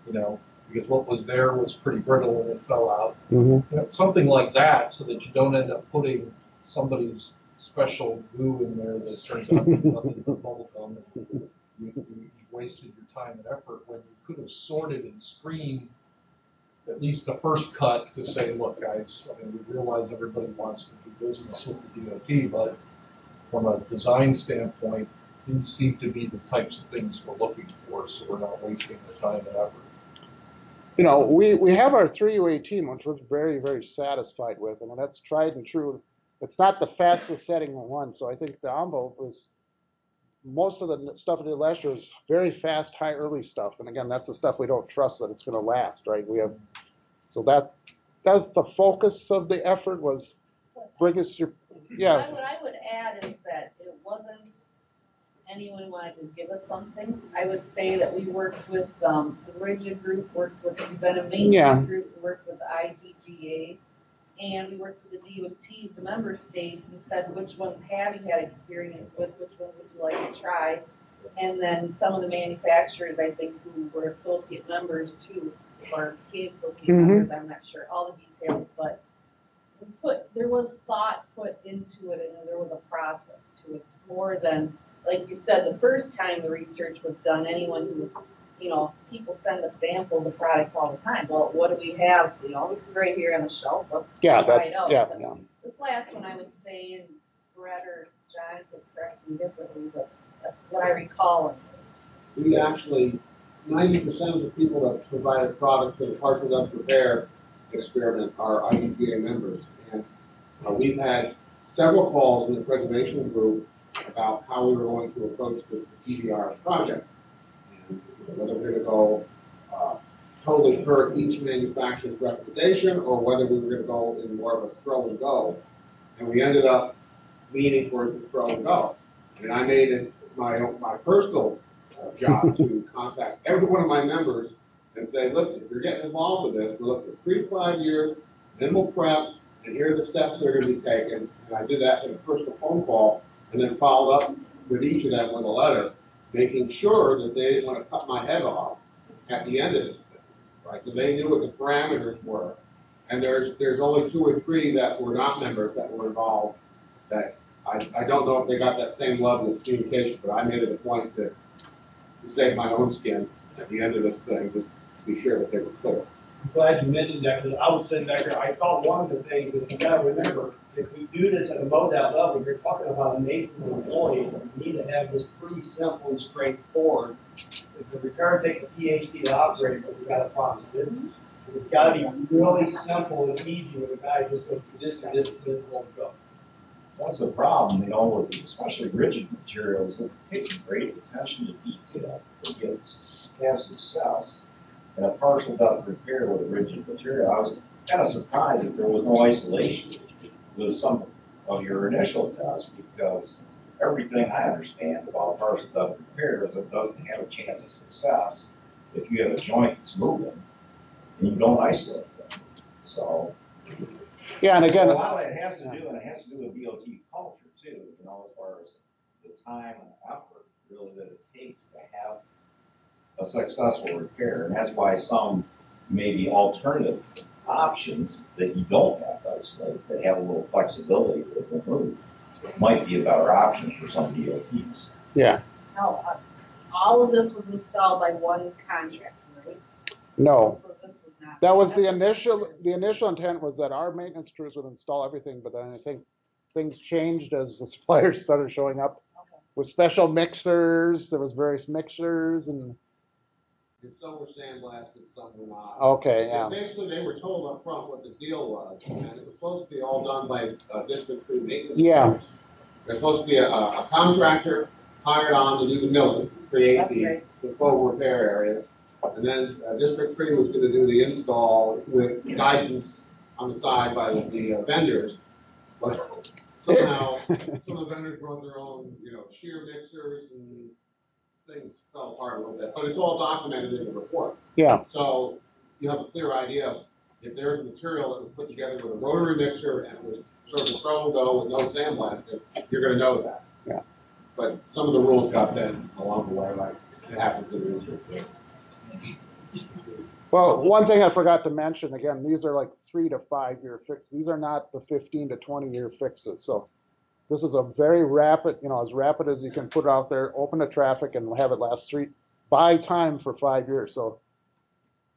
you know, because what was there was pretty brittle and it fell out. Mhm. You know, something like that, so that you don't end up putting somebody's special goo in there that turns out to be nothing but bubble gum. and you you wasted your time and effort when you could have sorted and screened at least the first cut to say, look, guys, I mean, we realize everybody wants to do business with the DOT, but from a design standpoint, these seem to be the types of things we're looking for, so we're not wasting the time and effort. You know, we, we have our three-way team, which we're very, very satisfied with, and that's tried and true. It's not the fastest setting one, so I think the envelope was, most of the stuff we did last year was very fast, high early stuff, and again, that's the stuff we don't trust that it's gonna last, right? We have, so that, that's the focus of the effort was bring us your, yeah, What I would add is anyone wanted to give us something. I would say that we worked with, um, the Rigid Group, worked with the Preventive Yeah. Group, we worked with the IDGA, and we worked with the DOTs, the member states, and said which ones have you had experience with, which ones would you like to try? And then some of the manufacturers, I think, who were associate members too, or became associate Mhm. members, I'm not sure all the details, but we put, there was thought put into it and there was a process to it, It's more than, like you said, the first time the research was done, anyone who, you know, people send a sample of the products all the time, well, what do we have, you know, this is right here on the shelf, let's yeah, try that's, it out. yeah, But yeah. This last one, I would say, and Brett or John could correct me differently, but that's what I recall. We actually, ninety percent of the people that provided products for the partial depth repair experiment are IDPA members. And uh, we've had several calls in the preservation group about how we were going to approach the PDR project. And whether we're gonna go, uh, totally per each manufacturer's recommendation, or whether we were gonna go in more of a throw and go. And we ended up leaning towards the throw and go. And I made it my, own- my personal uh, job to contact every one of my members and say, listen, if you're getting involved with this, we're looking at three to five years, minimal prep, and here are the steps that are gonna be taken. And I did that in a personal phone call, and then followed up with each of them with a letter, making sure that they didn't wanna cut my head off at the end of this thing, right? So they knew what the parameters were. And there's, there's only two or three that were not members that were involved, that I, I don't know if they got that same level of communication, but I made it a point to, to save my own skin at the end of this thing, to be sure that they were clear. I'm glad you mentioned that, because I was sitting back there, I thought one of the things that you gotta remember, if we do this at a MoDOT level, you're talking about a maintenance employee, you need to have this pretty simple and straightforward. If the repair takes a PhD to operate, but we got a problem, it's, it's gotta be really simple and easy with a guy just goes do this, and this, and this, and go. That's the problem, you know, with especially rigid materials, it takes great attention to detail to get, s- have success. And a partial depth repair with a rigid material, I was kind of surprised that there was no isolation with some of your initial tests, because everything I understand about partial depth repair is it doesn't have a chance of success if you have a joint that's moving and you don't isolate them. So, Yeah, and again, a lot of that has to do, and it has to do with DOT culture too, you know, as far as the time and effort really that it takes to have a successful repair, and that's why some maybe alternative options that you don't have to isolate, that have a little flexibility that will move, might be a better option for some DOTs. yeah, Now, uh, all of this was installed by one contractor, right? no. So this was not. That was the initial, the initial intent was that our maintenance crews would install everything, but then I think things changed as the *laughs* suppliers started showing up Okay. with special mixers, there was various mixers and, And some were sandblasted, some were not. okay, And yeah. Basically, they were told up front what the deal was, and it was supposed to be all done by, uh, district three maintenance. Yeah. crews. There's supposed to be a, a contractor hired on to do the milling, create That's the, right. the full repair areas. And then, uh, District Three was gonna do the install with guidance on the side by the- the uh, vendors. But somehow, *laughs* some of the vendors brought their own, you know, shear mixers and things fell apart a little bit, but it's all documented in the report. Yeah, So you have a clear idea of if there's material that was put together with a rotary mixer and it was sort of throw and go with no sandblasting, you're gonna know that. Yeah. But some of the rules got bent along the way, like it happens in the research. Well, one thing I forgot to mention, again, these are like three to five year fixes. These are not the fifteen to twenty year fixes, so. This is a very rapid, you know, as rapid as you can put it out there, open the traffic and have it last three, buy time for five years, so.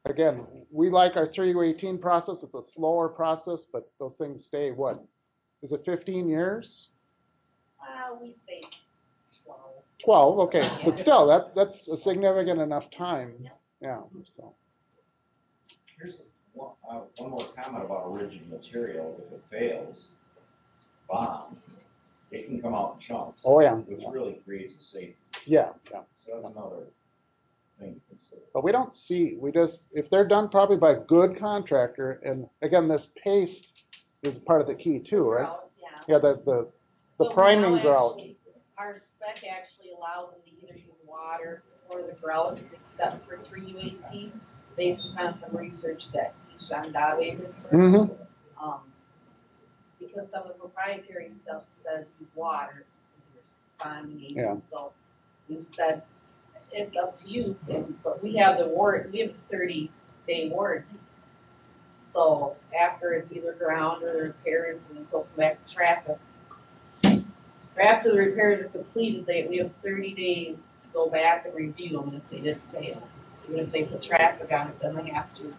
Again, we like our three to eighteen process. It's a slower process, but those things stay, what? Is it fifteen years? Uh, we say twelve. Twelve, okay, *laughs* but still, that, that's a significant enough time, yeah, so. Here's one, uh, one more comment about a rigid material, if it fails, bond, it can come out in chunks. Oh, yeah. Which really creates a safety, Yeah, yeah. so that's another thing to consider. But we don't see, we just, if they're done probably by a good contractor, and again, this paste is part of the key too, right? Grout, Yeah. Yeah, the, the, the But priming now grout. actually- Our spec actually allows them to either use water or the grout, except for three U eighteen, based upon some research that Sean Dave did. Mhm. Um, because some of the proprietary stuff says use water, bonding Yeah. agents, so you said, it's up to you, but we have the war, we have the thirty day warranty. So after it's either ground or the repairs and until come back to traffic. Or after the repairs are completed, they, we have thirty days to go back and review them, if they didn't fail. Even if they put traffic on it, then they have to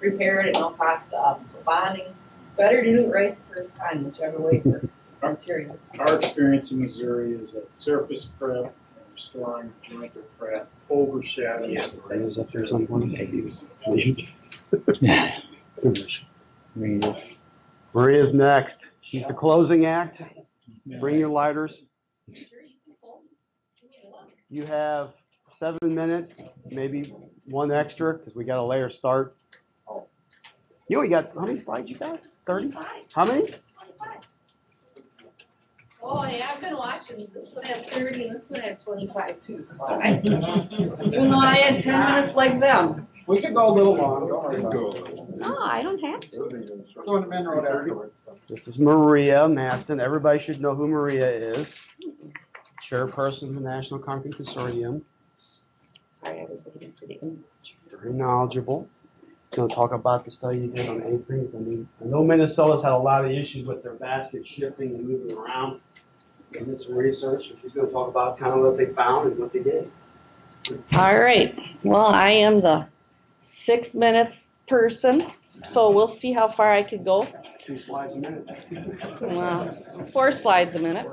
repair it at no cost to us. So bonding, it's better to do it right the first time, whichever way works, *laughs* material. Our experience in Missouri is that surface prep and restoring joint or prep overshadows. the Is up there someone? Maria's next. She's the closing act. Bring your lighters. You can pull. Give me a look. You have seven minutes, maybe one extra, because we got a later start. You only got, how many slides you got? Thirty? Twenty-five. How many? Twenty-five. Oh, yeah, I've been watching, this one had thirty and this one had twenty-five too, so I, even though I had ten minutes like them. We could go a little long, don't worry about it. No, I don't have to. We're Going to MnROAD afterwards, so. This is Maria Masten. Everybody should know who Maria is. Chairperson of the National Concrete Consortium. Sorry, I was waiting for the image. very knowledgeable. Gonna talk about the study you did on aprons. I mean, I know Minnesota's had a lot of issues with their baskets shifting and moving around. And this research, she's gonna talk about kind of what they found and what they did. All right, well, I am the six minutes person, so we'll see how far I can go. Two slides a minute. *laughs* Well, four slides a minute.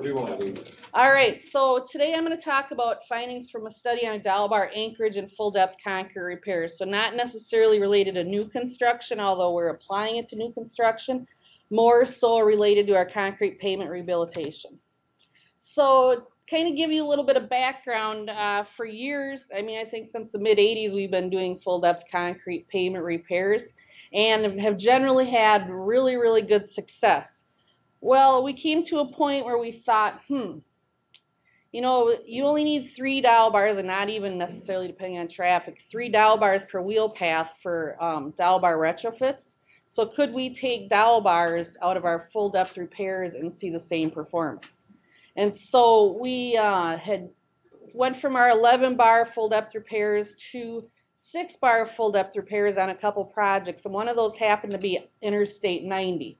All right, so today I'm going to talk about findings from a study on dowel bar anchorage and full depth concrete repairs. So not necessarily related to new construction, although we're applying it to new construction, more so related to our concrete pavement rehabilitation. So kind of give you a little bit of background, uh, for years, I mean, I think since the mid 80s, we've been doing full depth concrete pavement repairs and have generally had really, really good success. Well, we came to a point where we thought, hmm, you know, you only need three dowel bars, and not even necessarily depending on traffic, three dowel bars per wheel path for um, dowel bar retrofits. So could we take dowel bars out of our full depth repairs and see the same performance? And so we uh, had went from our 11 bar full depth repairs to six bar full depth repairs on a couple projects, and one of those happened to be Interstate 90.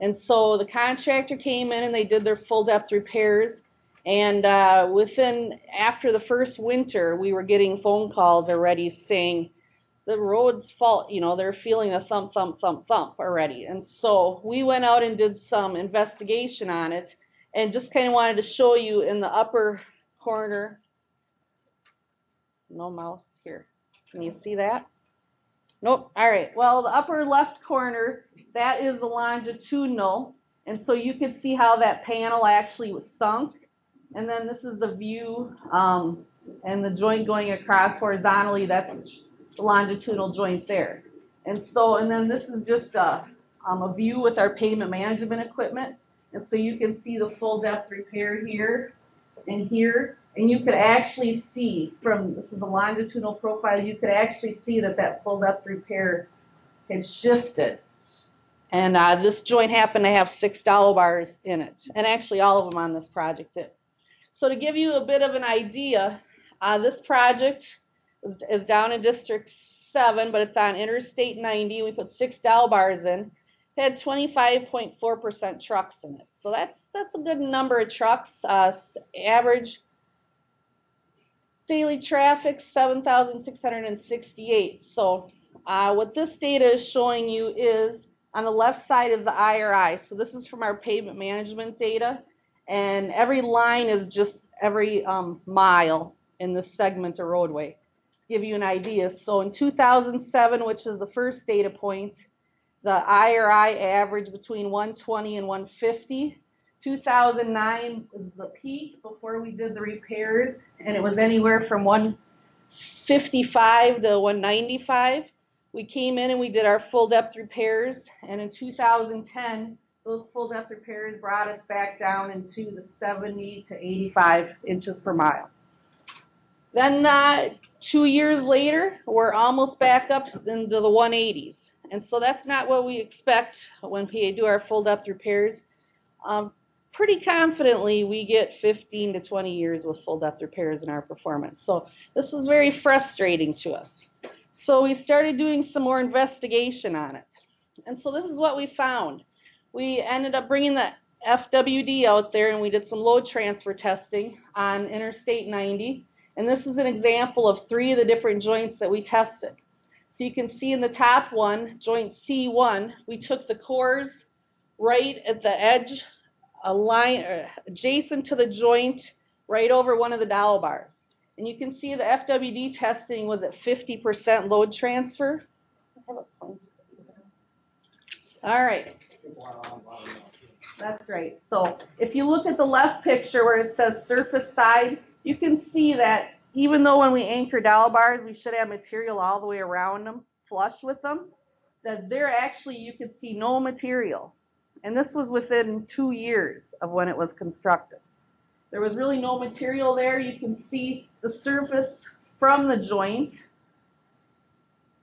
And so the contractor came in and they did their full depth repairs. And uh, within, after the first winter, we were getting phone calls already saying the road's fault, you know, they're feeling a thump, thump, thump, thump already. And so we went out and did some investigation on it and just kind of wanted to show you in the upper corner. No mouse here. Can you see that? Nope. All right. Well, the upper left corner, that is the longitudinal. And so you can see how that panel actually was sunk. And then this is the view um, and the joint going across horizontally. That's the longitudinal joint there. And so, and then this is just a, um, a view with our pavement management equipment. And so you can see the full depth repair here and here. And you could actually see from, this is the longitudinal profile, you could actually see that that depth repair had shifted. And uh, this joint happened to have six dowel bars in it, and actually all of them on this project did. So to give you a bit of an idea, uh, this project is, is down in District seven, but it's on Interstate ninety, we put six dowel bars in. It Had twenty-five point four percent trucks in it, so that's, that's a good number of trucks, uh, average daily traffic, seven thousand six hundred and sixty-eight, so, uh, what this data is showing you is, on the left side is the IRI, so this is from our pavement management data, and every line is just every, um, mile in this segment of roadway. Give you an idea, so in two thousand seven, which is the first data point, the IRI averaged between one twenty and one fifty. 2009 was the peak before we did the repairs, and it was anywhere from 155 to 195. We came in and we did our full depth repairs, and in 2010, those full depth repairs brought us back down into the 70 to 85 inches per mile. Then uh, two years later, we're almost back up into the 180s, and so that's not what we expect when we do our full depth repairs. Um, pretty confidently we get 15 to 20 years with full depth repairs in our performance. So this was very frustrating to us. So we started doing some more investigation on it. And so this is what we found. We ended up bringing the FWD out there and we did some load transfer testing on Interstate 90. And this is an example of three of the different joints that we tested. So you can see in the top one, joint C1, we took the cores right at the edge a line uh, adjacent to the joint right over one of the dowel bars. And you can see the FWD testing was at 50% load transfer. All right, that's right. So if you look at the left picture where it says surface side, you can see that even though when we anchor dowel bars, we should have material all the way around them, flush with them, that there actually you could see no material. And this was within two years of when it was constructed. There was really no material there. You can see the surface from the joint,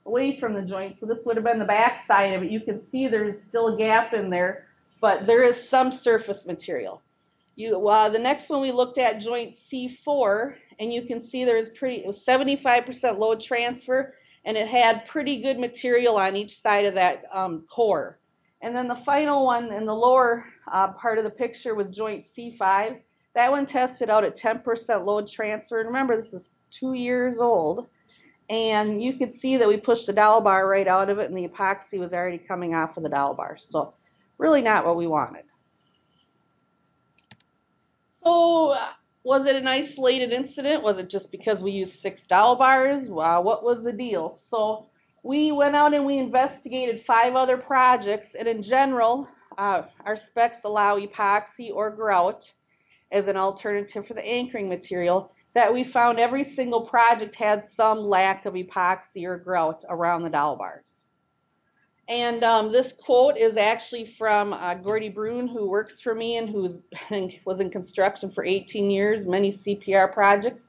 away from the joint. So this would have been the back side of it. You can see there's still a gap in there, but there is some surface material. You, uh, the next one we looked at joint C4, and you can see there's pretty, it was 75% load transfer, and it had pretty good material on each side of that um, core. And then the final one in the lower uh, part of the picture with joint C5. That one tested out at 10% load transfer. And remember, this is two years old. And you could see that we pushed the dowel bar right out of it, and the epoxy was already coming off of the dowel bar. So, really not what we wanted. So, was it an isolated incident? Was it just because we used six dowel bars? Wow, what was the deal? So, we went out and we investigated five other projects, and in general, uh, our specs allow epoxy or grout as an alternative for the anchoring material. That we found every single project had some lack of epoxy or grout around the dowel bars. And um, this quote is actually from uh, Gordy Brune, who works for me and who *laughs* was in construction for 18 years, many CPR projects.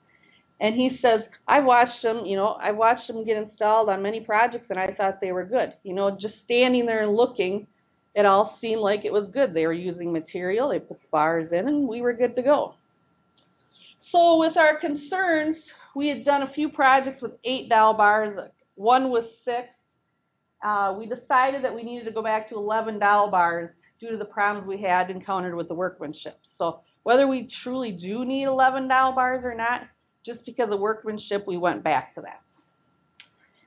And he says, I watched them, you know, I watched them get installed on many projects and I thought they were good. You know, just standing there and looking, it all seemed like it was good. They were using material, they put the bars in, and we were good to go. So, with our concerns, we had done a few projects with eight dowel bars, one with six. Uh, we decided that we needed to go back to 11 dowel bars due to the problems we had encountered with the workmanship. So, whether we truly do need 11 dowel bars or not, just because of workmanship, we went back to that.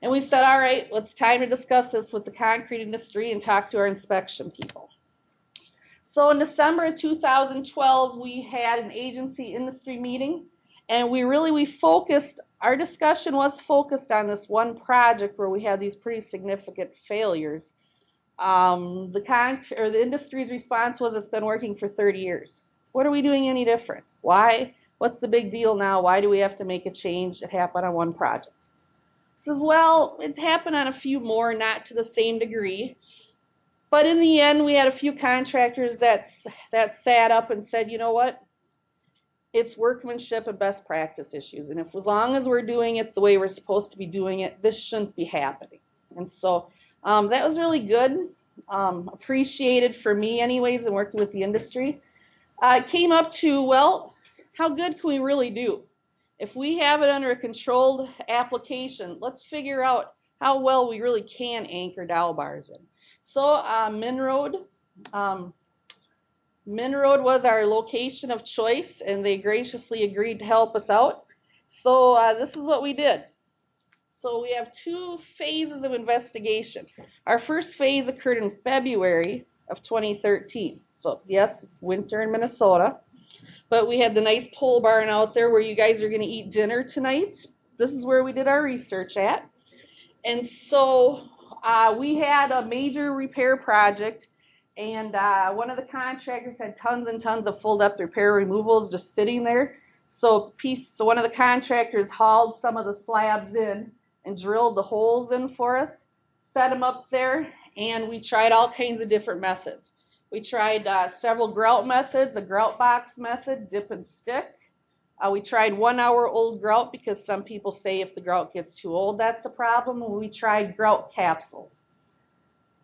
And we said, all right, well, it's time to discuss this with the concrete industry and talk to our inspection people. So in December of 2012, we had an agency industry meeting, and we really, we focused, our discussion was focused on this one project where we had these pretty significant failures. Um, the con, or the industry's response was it's been working for 30 years. What are we doing any different? Why? What's the big deal now? Why do we have to make a change that happened on one project? Says, well, it happened on a few more, not to the same degree. But in the end, we had a few contractors that that sat up and said, you know what? It's workmanship and best practice issues, and if as long as we're doing it the way we're supposed to be doing it, this shouldn't be happening. And so um, that was really good, um, appreciated for me, anyways, and working with the industry. Uh, it came up to well, how good can we really do? If we have it under a controlled application, let's figure out how well we really can anchor dowel bars in. So, uh, MnROAD, um, MnROAD was our location of choice and they graciously agreed to help us out. So, uh, this is what we did. So we have two phases of investigation. Our first phase occurred in February of 2013. So yes, it's winter in Minnesota, but we had the nice pole barn out there where you guys are going to eat dinner tonight. This is where we did our research at. And so uh, we had a major repair project, and uh, one of the contractors had tons and tons of full depth repair removals just sitting there. So piece, so one of the contractors hauled some of the slabs in and drilled the holes in for us, set them up there, and we tried all kinds of different methods. We tried uh, several grout methods, the grout box method, dip and stick. Uh, we tried one hour old grout because some people say if the grout gets too old, that's the problem. We tried grout capsules,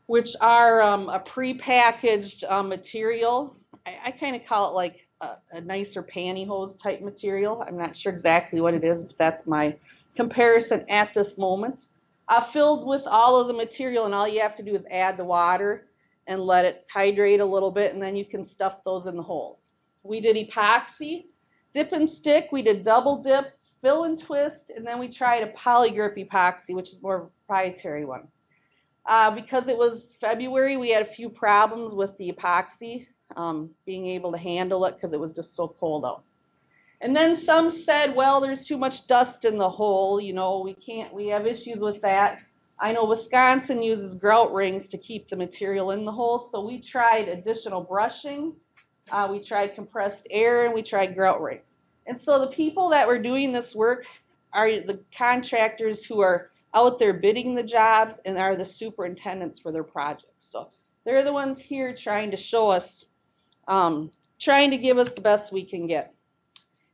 which are um, a prepackaged uh, material. I, I kind of call it like a, a nicer pantyhose type material. I'm not sure exactly what it is, but that's my comparison at this moment. Uh, filled with all of the material, and all you have to do is add the water and let it hydrate a little bit, and then you can stuff those in the holes. We did epoxy, dip and stick, we did double dip, fill and twist, and then we tried a polygrip epoxy, which is more proprietary one. Uh, because it was February, we had a few problems with the epoxy, um, being able to handle it because it was just so cold out. And then some said, well, there's too much dust in the hole, you know, we can't, we have issues with that. I know Wisconsin uses grout rings to keep the material in the hole, so we tried additional brushing, uh, we tried compressed air, and we tried grout rings. And so the people that were doing this work are the contractors who are out there bidding the jobs and are the superintendents for their projects. So they're the ones here trying to show us, um, trying to give us the best we can get.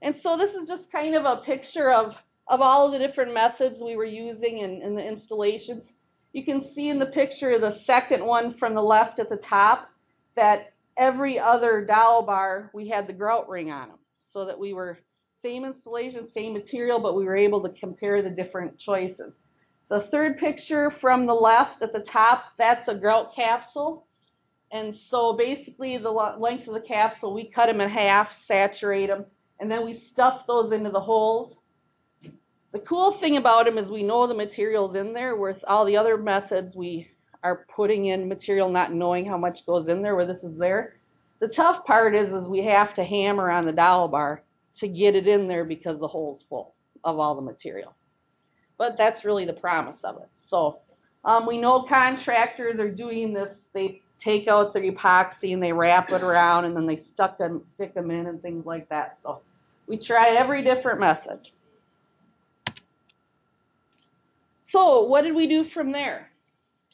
And so this is just kind of a picture of, of all the different methods we were using in, in the installations. You can see in the picture, the second one from the left at the top, that every other dowel bar, we had the grout ring on them. So that we were same installation, same material, but we were able to compare the different choices. The third picture from the left at the top, that's a grout capsule. And so basically the length of the capsule, we cut them in half, saturate them, and then we stuff those into the holes. The cool thing about them is we know the material's in there, with all the other methods we are putting in material not knowing how much goes in there, where this is there. The tough part is, is we have to hammer on the dowel bar to get it in there because the hole's full of all the material. But that's really the promise of it. So um, we know contractors are doing this, they take out the epoxy and they wrap it around and then they stuck them, stick them in and things like that. So we try every different method. So what did we do from there?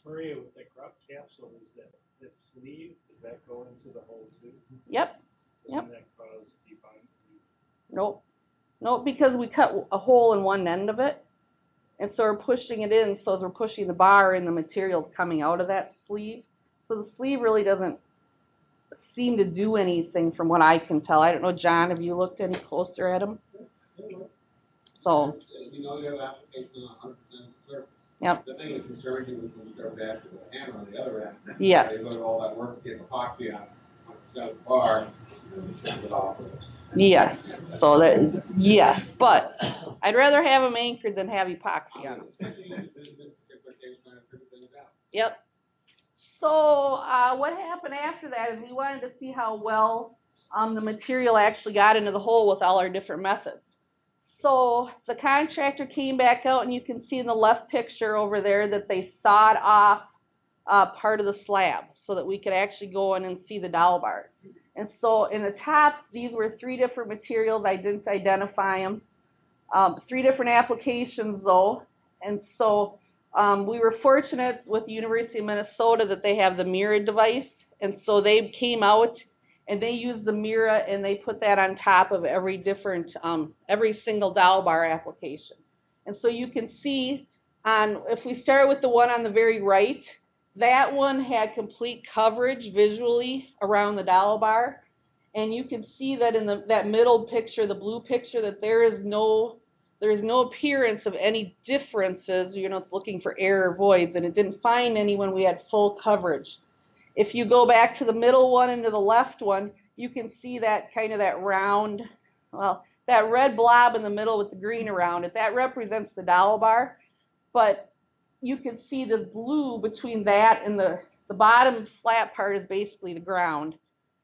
Maria, with the grout capsule, is that, that sleeve, does that go into the hole too? Yep. Doesn't that cause define? Nope. Nope, because we cut a hole in one end of it. And so we're pushing it in, so as we're pushing the bar in, the material's coming out of that sleeve. So the sleeve really doesn't seem to do anything from what I can tell. I don't know, John, have you looked any closer at them? So, You know, you have application on hundred percent of the surface. Yep. The thing that concerns you is when you start back with a hammer on the other end. Yes. They go to all that work to get epoxy on hundred percent of the bar, and then take it off. yes, so that, yes, but I'd rather have them anchored than have epoxy on them. Especially in this particular case, trying to figure things out. Yep. So uh, what happened after that is we wanted to see how well um, the material actually got into the hole with all our different methods. So the contractor came back out and you can see in the left picture over there that they sawed off uh, part of the slab so that we could actually go in and see the dowel bars. And so in the top, these were three different materials. I didn't identify them. Um, three different applications though. And so um, we were fortunate with the University of Minnesota that they have the Mira device, and so they came out and they use the Mira and they put that on top of every different, um, every single dowel bar application. And so you can see on, if we start with the one on the very right, that one had complete coverage visually around the dowel bar. And you can see that in the, that middle picture, the blue picture, that there is no there is no appearance of any differences, you know, it's looking for air voids, and it didn't find any when we had full coverage. If you go back to the middle one and to the left one, you can see that kind of that round, well, that red blob in the middle with the green around it, that represents the dowel bar. But you can see this blue between that and the, the bottom flat part is basically the ground.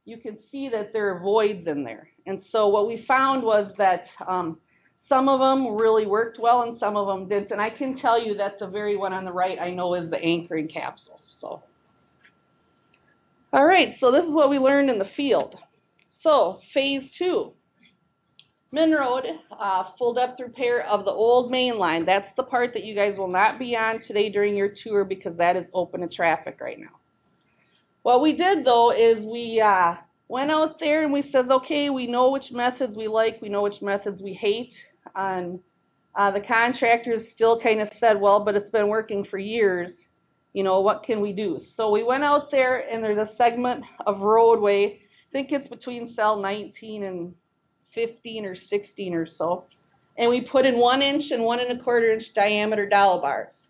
You can see that there are voids in there. And so what we found was that um, some of them really worked well and some of them didn't. And I can tell you that the very one on the right I know is the anchoring capsule. So, all right, so this is what we learned in the field. So phase two, MnROAD, uh, full depth repair of the old main line. That's the part that you guys will not be on today during your tour because that is open to traffic right now. What we did though is we uh, went out there and we said, okay, we know which methods we like, we know which methods we hate. And uh, the contractors still kind of said, well, but it's been working for years. You know, what can we do? So we went out there and there's a segment of roadway, I think it's between cell 19 and 15 or 16 or so. And we put in one inch and one and a quarter inch diameter dowel bars.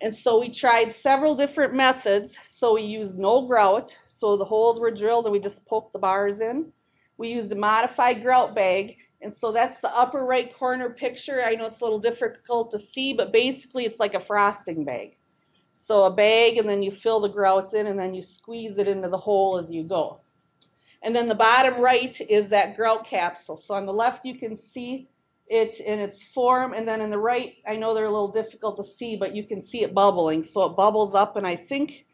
And so we tried several different methods. So we used no grout. So the holes were drilled and we just poked the bars in. We used a modified grout bag. And so that's the upper right corner picture. I know it's a little difficult to see, but basically it's like a frosting bag. So a bag and then you fill the grout in and then you squeeze it into the hole as you go. And then the bottom right is that grout capsule. So on the left you can see it in its form, and then in the right, I know they're a little difficult to see, but you can see it bubbling. So it bubbles up, and I think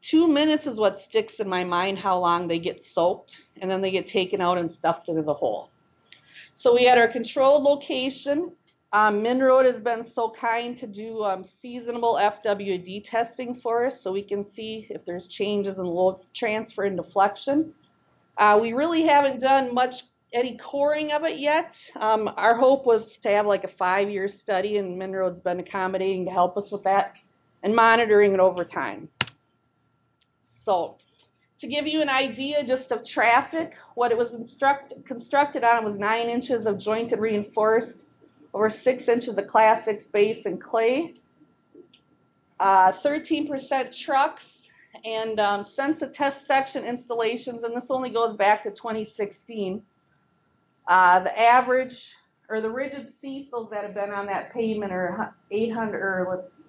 two minutes is what sticks in my mind how long they get soaked, and then they get taken out and stuffed into the hole. So we had our controlled location. Um, MnROAD has been so kind to do um, seasonable FWD testing for us so we can see if there's changes in load transfer and deflection. Uh, we really haven't done much, any coring of it yet. Um, our hope was to have like a five-year study and MnROAD's been accommodating to help us with that and monitoring it over time. So to give you an idea just of traffic, what it was constructed on was nine inches of jointed reinforced over six inches of class six base and clay, uh, 13% trucks, and um, since the test section installations, and this only goes back to 2016, uh, the average or the rigid ESALs that have been on that pavement are 800 or let's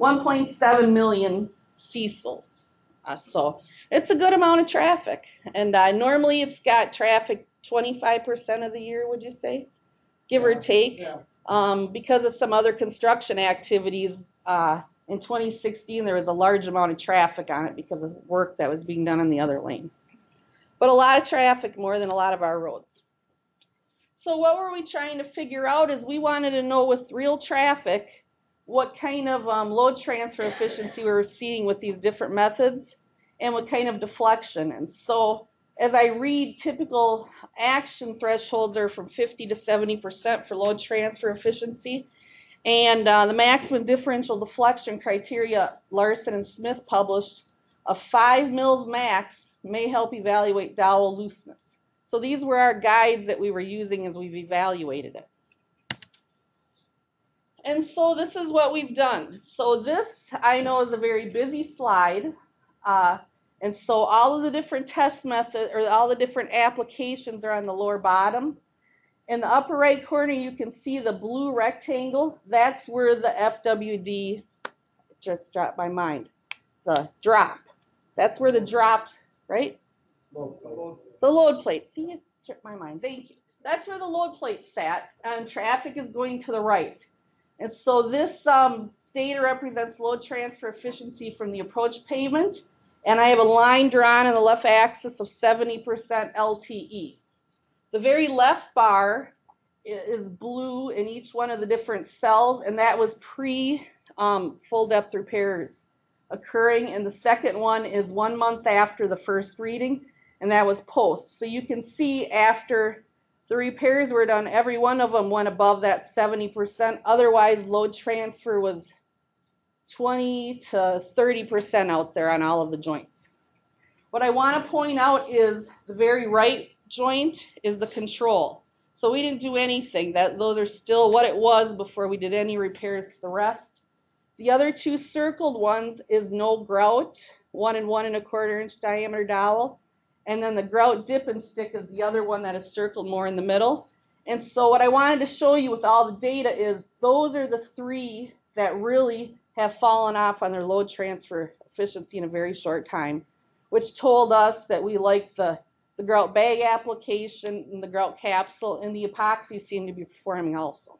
1.7 million ESALs. Uh, so it's a good amount of traffic, and uh, normally it's got traffic 25% of the year. Would you say? Give or take, Yeah. um, because of some other construction activities. Uh, in 2016, there was a large amount of traffic on it because of work that was being done on the other lane. But a lot of traffic, more than a lot of our roads. So what were we trying to figure out is we wanted to know with real traffic what kind of um, load transfer efficiency we were seeing with these different methods and what kind of deflection. And so as I read, typical action thresholds are from 50 to 70% for load transfer efficiency. And uh, the maximum differential deflection criteria Larson and Smith published of 5 mils max may help evaluate dowel looseness. So these were our guides that we were using as we've evaluated it. And so this is what we've done. So this I know is a very busy slide. Uh, and so all of the different test methods or all the different applications are on the lower bottom. In the upper right corner, you can see the blue rectangle. That's where the FWD just dropped my mind. The drop. That's where the drop, right? The load plate. See, it tripped my mind. Thank you. That's where the load plate sat, and traffic is going to the right. And so this um, data represents load transfer efficiency from the approach pavement and I have a line drawn on the left axis of 70% LTE. The very left bar is blue in each one of the different cells, and that was pre um, full depth repairs occurring. And the second one is one month after the first reading, and that was post. So you can see after the repairs were done, every one of them went above that 70%. Otherwise, load transfer was 20 to 30% out there on all of the joints. What I want to point out is the very right joint is the control. So we didn't do anything. That those are still what it was before we did any repairs to the rest. The other two circled ones is no grout, one and one and a quarter inch diameter dowel. And then the grout dip and stick is the other one that is circled more in the middle. And so what I wanted to show you with all the data is those are the three that really have fallen off on their load transfer efficiency in a very short time, which told us that we like the, the grout bag application and the grout capsule and the epoxy seem to be performing also.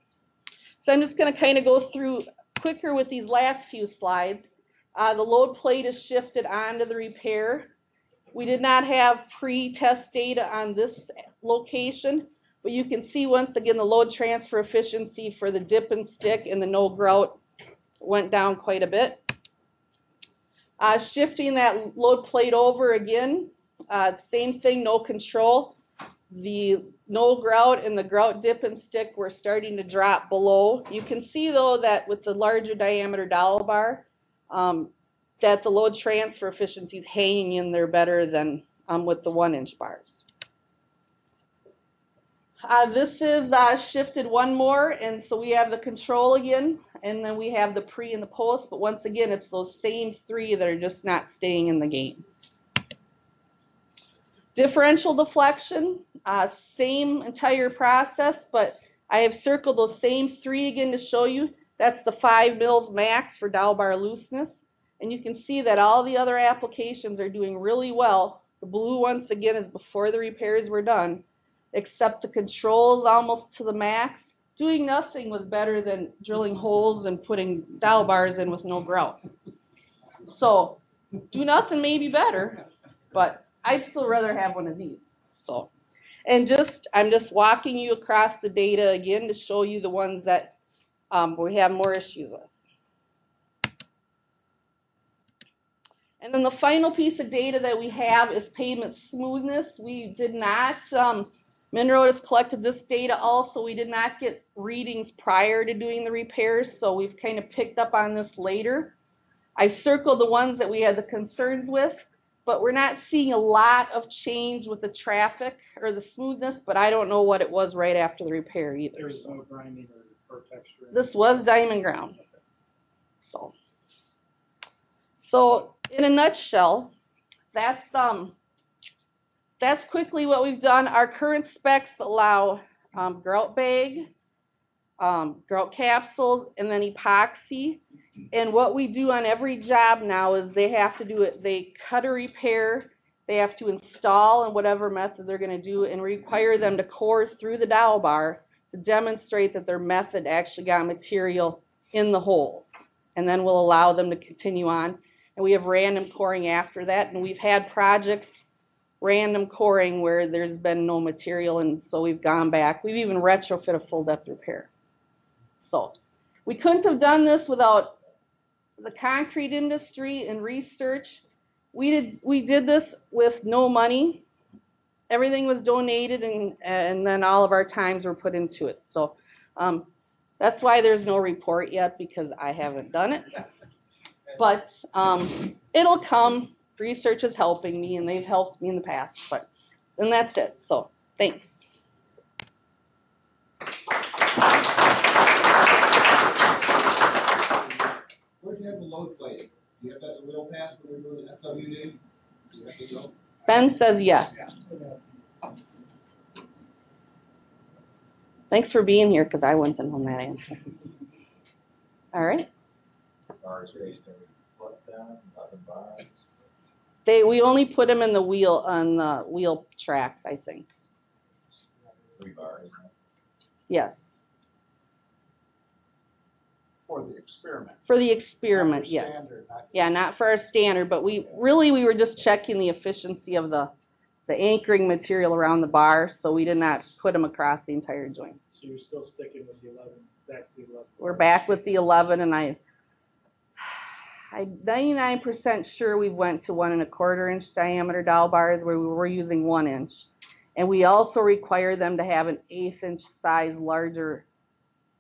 So I'm just going to kind of go through quicker with these last few slides. Uh, the load plate is shifted onto the repair. We did not have pre-test data on this location, but you can see once again the load transfer efficiency for the dip and stick and the no grout went down quite a bit. Uh, shifting that load plate over again, uh, same thing, no control. The no grout and the grout dip and stick were starting to drop below. You can see though that with the larger diameter dowel bar, um, that the load transfer efficiency is hanging in there better than um, with the one inch bars. Uh, this is uh, shifted one more, and so we have the control again, and then we have the pre and the post, but once again, it's those same three that are just not staying in the game. Differential deflection, uh, same entire process, but I have circled those same three again to show you. That's the 5 mils max for dowel bar looseness. And you can see that all the other applications are doing really well. The blue once again is before the repairs were done, except the controls almost to the max. Doing nothing was better than drilling holes and putting dowel bars in with no grout. So do nothing may be better, but I'd still rather have one of these. So, and just I'm just walking you across the data again to show you the ones that um, we have more issues with. And then the final piece of data that we have is pavement smoothness. We did not, um, MnROAD has collected this data also. We did not get readings prior to doing the repairs, so we've kind of picked up on this later. I circled the ones that we had the concerns with, but we're not seeing a lot of change with the traffic or the smoothness, but I don't know what it was right after the repair either. There was no grinding or, or texture. This was diamond ground. So, so in a nutshell, that's um, that's quickly what we've done. Our current specs allow um, grout bag, um, grout capsules, and then epoxy. And what we do on every job now is they have to do it. They cut a repair. They have to install in whatever method they're going to do, and require them to core through the dowel bar to demonstrate that their method actually got material in the holes. And then we'll allow them to continue on. And we have random coring after that. And we've had projects, random coring, where there's been no material. And so we've gone back. We've even retrofit a full depth repair. So we couldn't have done this without the concrete industry and research. We did, we did this with no money. Everything was donated and, and then all of our times were put into it. So um, that's why there's no report yet because I haven't done it. *laughs* But um, it'll come. Research is helping me and they've helped me in the past. But and that's it. So thanks. Where'd you have the load plating? Do you have that wheel path when we're doing FWD? Do you have to go? Ben says yes. Thanks for being here because I wouldn't have known that answer. All right. Bars raised every foot down, eleven bars. They we only put them in the wheel on the wheel tracks, I think. Three bars. Yes. For the experiment. For the experiment, Not for yes. standard, not- Yeah, not for our standard, but we really we were just checking the efficiency of the the anchoring material around the bar, so we did not put them across the entire joints. So you're still sticking with the eleven, back to the eleven. We're back with the 11, and I I'm 99% sure we went to one and a quarter inch diameter dowel bars where we were using one inch. And we also require them to have an eighth inch size larger,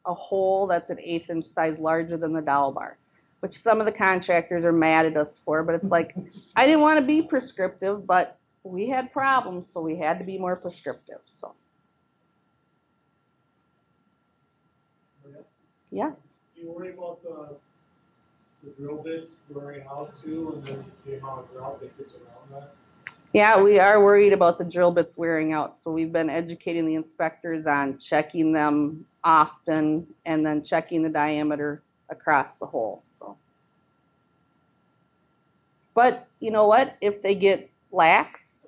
a hole that's an eighth inch size larger than the dowel bar, which some of the contractors are mad at us for. But it's like, *laughs* I didn't want to be prescriptive, but we had problems, so we had to be more prescriptive. So, yes. Do you worry about the the drill bits wearing out too, and then the amount of grout that gets around that? Yeah, we are worried about the drill bits wearing out, so we've been educating the inspectors on checking them often and then checking the diameter across the hole, so. But you know what? If they get lax,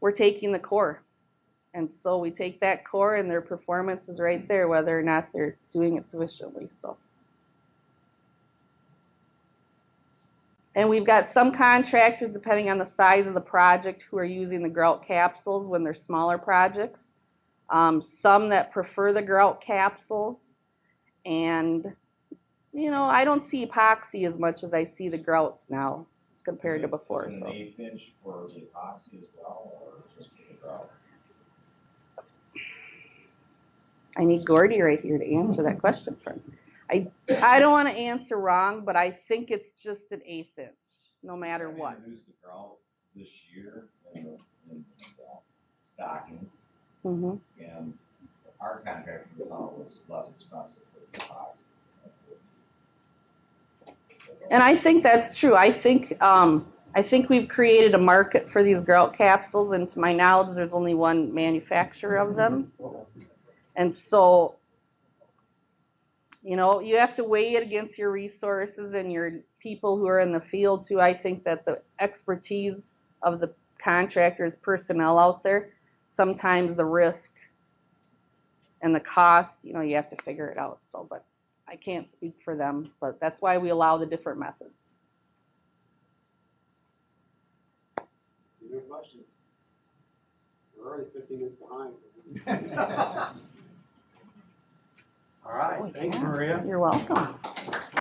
we're taking the core. And so we take that core and their performance is right there, whether or not they're doing it sufficiently, so. And we've got some contractors, depending on the size of the project, who are using the grout capsules when they're smaller projects. Um, some that prefer the grout capsules. And, you know, I don't see epoxy as much as I see the grouts now as compared to before, so. Eighth inch for the epoxy as well, or just the grout? I need Gordy right here to answer that question for me. I, I don't want to answer wrong, but I think it's just an eighth inch, no matter what. Introduced the grout this year in the, in the stockings, hmm and our contractor thought was less expensive for the. And I think that's true. I think, um, I think we've created a market for these grout capsules, and to my knowledge, there's only one manufacturer of them. And so, you know, you have to weigh it against your resources and your people who are in the field too. I think that the expertise of the contractors, personnel out there, sometimes the risk and the cost, you know, you have to figure it out. So, but I can't speak for them, but that's why we allow the different methods. Any questions? We're already fifteen minutes behind, so. *laughs* All right, thanks, Maria. You're welcome.